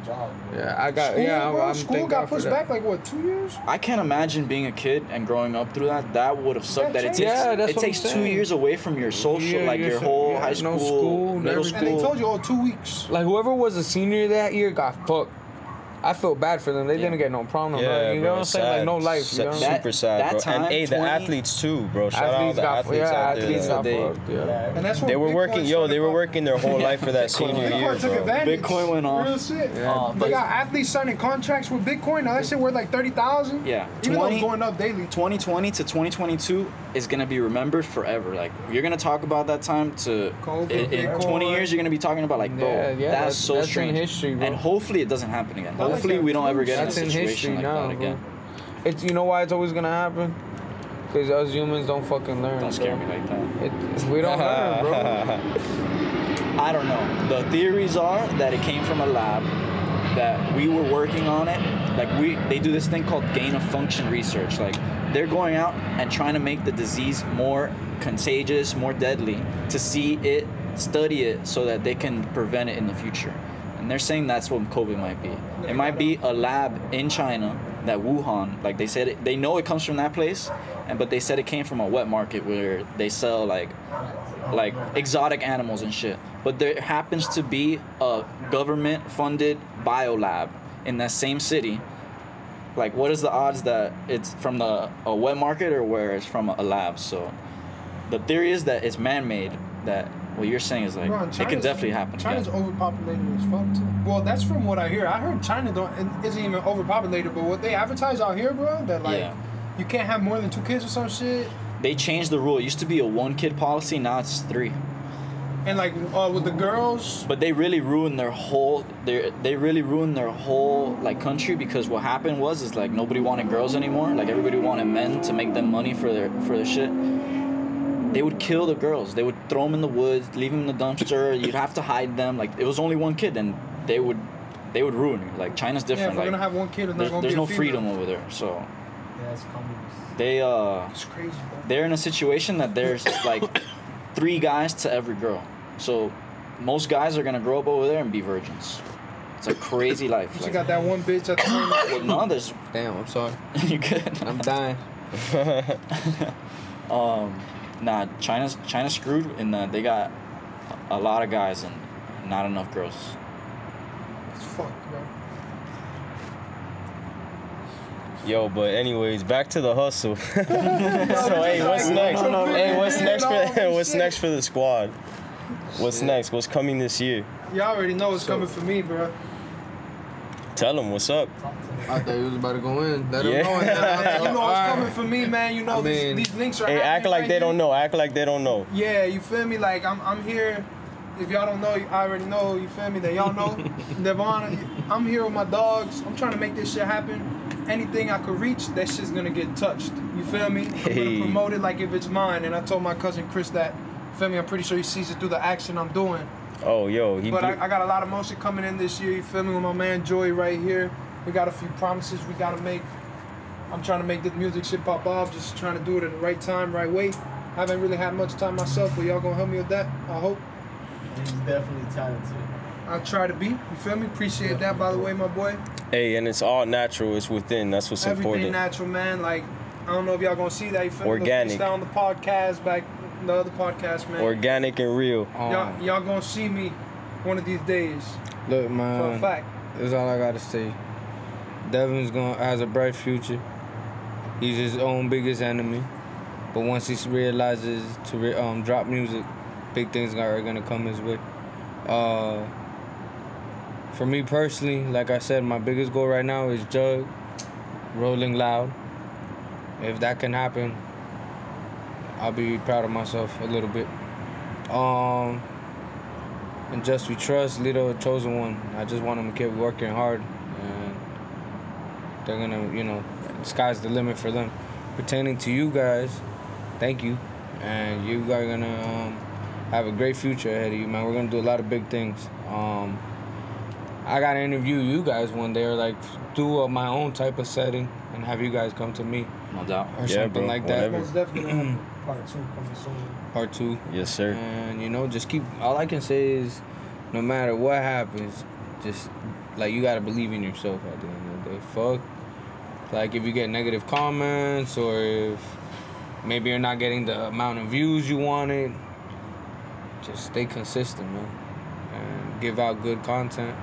Their job, bro. Yeah, I got. School, yeah, bro, I'm, I'm school got pushed back like what, two years? I can't imagine being a kid and growing up through that. That would have sucked. That it takes Yeah, that's it what I'm takes two years away from your social, Yeah, like your whole yeah, high no school, school, middle everything. And they told you, all oh, two weeks. Like whoever was a senior that year got fucked. I feel bad for them. They Yeah. didn't get no problem. Yeah, bro. You know what I'm saying? Like no life. You know? That- super sad, that bro. time, and hey, the 20 athletes too, bro. Shout out athletes the got athletes yeah, out there. athletes that- got They- fucked. Yeah. And that's what They were Bitcoin working, yo. They were working their whole life for that senior Bitcoin year, took bro. advantage. Bitcoin went off. Real shit. Yeah. Uh, They got athletes signing contracts with Bitcoin. Now that shit worth like thirty thousand. Yeah. Even though 20 it's going up daily. 2020 to 2022 is gonna be remembered forever. Like you're gonna talk about that time to COVID, in, in 20 years. You're gonna be talking about like, bro, Yeah, yeah, that's, that's- so strange. history, bro. And hopefully it doesn't happen again. Hopefully we don't ever get That's in a situation history like now, that bro. again. It's you know why it's always gonna happen? Because us humans don't fucking learn. Don't scare bro. me like that. It, we don't learn, bro. I don't know. The theories are that it came from a lab, that we were working on it. Like we, they do this thing called gain of function research. Like they're going out and trying to make the disease more contagious, more deadly, to see it, study it, so that they can prevent it in the future. And they're saying that's what COVID might be. It might be a lab in China that Wuhan, like they said, they know it comes from that place, and but they said it came from a wet market where they sell like like exotic animals and shit. But there happens to be a government funded biolab in that same city. Like, what is the odds that it's from the a wet market or where it's from a lab? So, the theory is that it's man made. That what you're saying is like Bro, it can definitely happen. China's again. overpopulated as fuck too. Well, that's from what I hear. I heard China don't isn't even overpopulated, but what they advertise out here, bro, that like Yeah. you can't have more than two kids or some shit. They changed the rule. It used to be a one kid policy. Now it's three. And like uh, with the girls, But they really ruined their whole they they really ruined their whole like country because what happened was is like nobody wanted girls anymore. Like everybody wanted men to make them money for their for their shit. They would kill the girls. They would throw them in the woods, leave them in the dumpster. You'd have to hide them. Like it was only one kid, and they would they would ruin you. Like China's yeah, different. if we're like gonna have one kid, it's not there's, there's be no a freedom over there. So Yeah, it's communist. they uh It's crazy, bro. they're in a situation that there's like three guys to every girl. So most guys are gonna grow up over there and be virgins. It's a crazy life. You Like, got that one bitch at the well, no, there's Damn, I'm sorry. you good. I'm dying. Um, nah, China's China screwed and that they got a lot of guys and not enough girls. It's fuck, bro. Yo, but anyways, back to the hustle. so hey, what's next? no, no, no, hey, what's next for what's next for the squad? What's next? What's coming this year? Y'all already know it's So- coming for me, bro. Tell them what's up. Talk to me. I thought you was about to go in. Let Yeah. him know. Man, you know it's Alright. coming for me, man. You know I these, mean- these links are. Hey, act like right they here. don't know. Act like they don't know. Yeah, you feel me? Like I'm, I'm here. If y'all don't know, I already know. You feel me? That y'all know. Nirvana. I'm here with my dogs. I'm trying to make this shit happen. Anything I could reach, that shit's gonna get touched. You feel me? I'm Hey. gonna promote it like if it's mine. And I told my cousin Chris that. Feel me? I'm pretty sure he sees it through the action I'm doing. Oh, yo, he. But I, I got a lot of motion coming in this year. You feel me? With my man Joy right here. We got a few promises we gotta make. I'm trying to make this music shit pop off. Just trying to do it at the right time, right way. I Haven't really had much time myself, but y'all gonna help me with that. I hope. He's definitely talented. I try to be. You feel me? Appreciate that, by the way, my boy. hey, and it's all natural. It's within. That's what's Everything important. natural, man. Like I don't know if y'all gonna see that. You feel Organic. me? The on the podcast, back the other podcast, man. Organic and real. Um, y'all, y'all gonna see me one of these days look, for a man. fact. That's all I gotta say. Devon's going to has a bright future. He's his own biggest enemy, but once he realizes to re- um, drop music, big things are gonna come his way. Uh, for me personally, like I said, my biggest goal right now is Jug, Rolling Loud. If that can happen, I'll be proud of myself a little bit. Um, and just we trust little chosen one. I just want them to keep working hard, and they're gonna, you know, sky's the limit for them. Pertaining to you guys, thank you, and you are gonna um, have a great future ahead of you, man. We're gonna do a lot of big things. Um, I gotta interview you guys one day, or like do a, my own type of setting, and have you guys come to me No doubt. or Yeah, something bro, like whatever. that. Most definitely. Part two coming soon. Part two. Yes, sir. And you know, just keep. All I can say is, no matter what happens, just like you gotta believe in yourself at the end of the day. Fuck. Like if you get negative comments or if maybe you're not getting the amount of views you wanted, just stay consistent, man, and give out good content.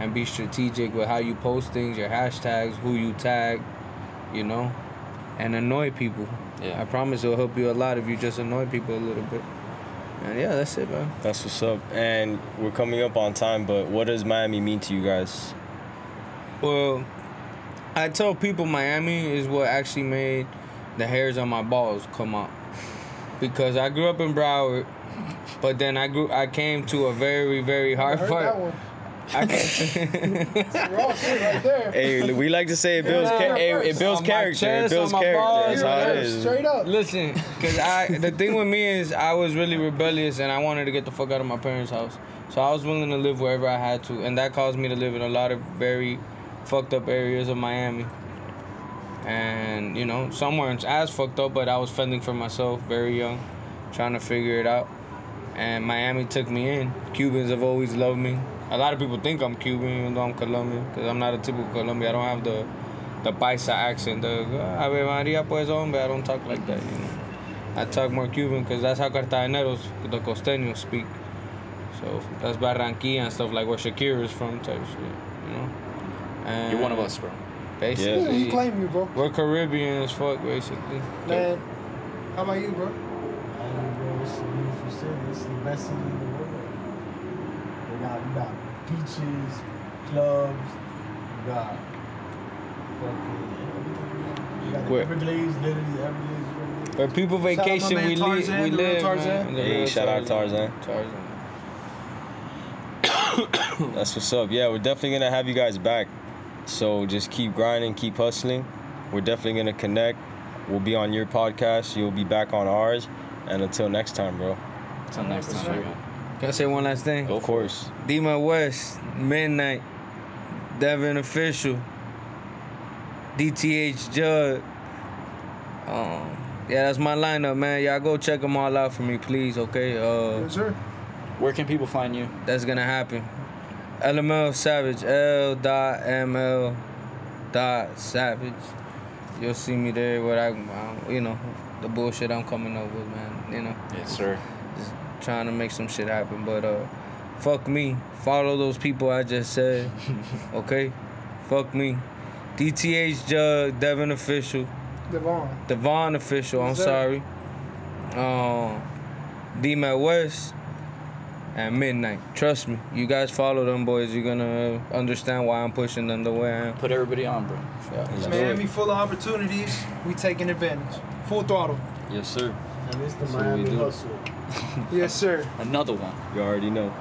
and be strategic with how you post things, your hashtags, who you tag, you know, and annoy people. Yeah. I promise it'll help you a lot if you just annoy people a little bit. And yeah, that's it, man. That's what's up. And we're coming up on time, but what does Miami mean to you guys? Well, I tell people Miami is what actually made the hairs on my balls come out. Because I grew up in Broward, but then I grew I came to a very, very I hard heard part. That one. I came- We're all set right there. Hey, we like to say it builds, Yeah, cha- hey, it builds On my character. It builds character. balls, That's how it Yeah, is. Straight up. Listen, cause I the thing with me is I was really rebellious and I wanted to get the fuck out of my parents' house. So I was willing to live wherever I had to, and that caused me to live in a lot of very fucked up areas of Miami. And you know, some weren't as fucked up, but I was fending for myself, very young, trying to figure it out. And Miami took me in. Cubans have always loved me. A lot of people think I'm Cuban, even though I'm Colombian, because I'm not a typical Colombian. I don't have the the paisa accent. The ah, Ave Maria, pues, hombre. I don't talk like that, you know. I talk more Cuban because that's how Cartageneros, the costeños, speak. So that's Barranquilla and stuff like where Shakira is from, type shit, you know. And You're one of us, bro. Basically, Yeah, you claim you, bro. we're Caribbean as fuck, basically. Man, how about you, bro? Miami, bro, it's a beautiful city. It's the best city in the world. Got, you got beaches, clubs, you got fucking. You got the Where- Everglades, literally Everglades. Where people Shout out my vacation, we, li- Tarzan, we live. Tarzan. Man. The Hey, shout out Tarzan. Tarzan. That's what's up. Yeah, we're definitely gonna have you guys back. So just keep grinding, keep hustling. We're definitely gonna connect. We'll be on your podcast. You'll be back on ours. And until next time, bro. Until next time, man. Can I say one last thing? Of course. Dima West, Midnight, Devon Official, DTH Judd. Um, yeah, that's my lineup, man. Y'all go check them all out for me, please, okay? Uh, Yes, sir. Where can people find you? that's gonna happen. LML Savage, L dot ML dot Savage. You'll see me there. What I, I, you know, the bullshit I'm coming up with, man. You know. Yes, sir. Just trying to make some shit happen. But uh, fuck me. Follow those people I just said. okay, fuck me. DTH Jug, Devon official, Devon. Devon official. I'm Yes, sir. sorry. Um, D Matt West. And midnight. Trust me, you guys follow them boys. You're gonna understand why I'm pushing them the way I am. Put everybody on, bro. Let's do Miami full of opportunities. We taking advantage. Full throttle. Yes, sir. And it's the That's we Miami do. hustle. Yes, sir. Another one. You already know.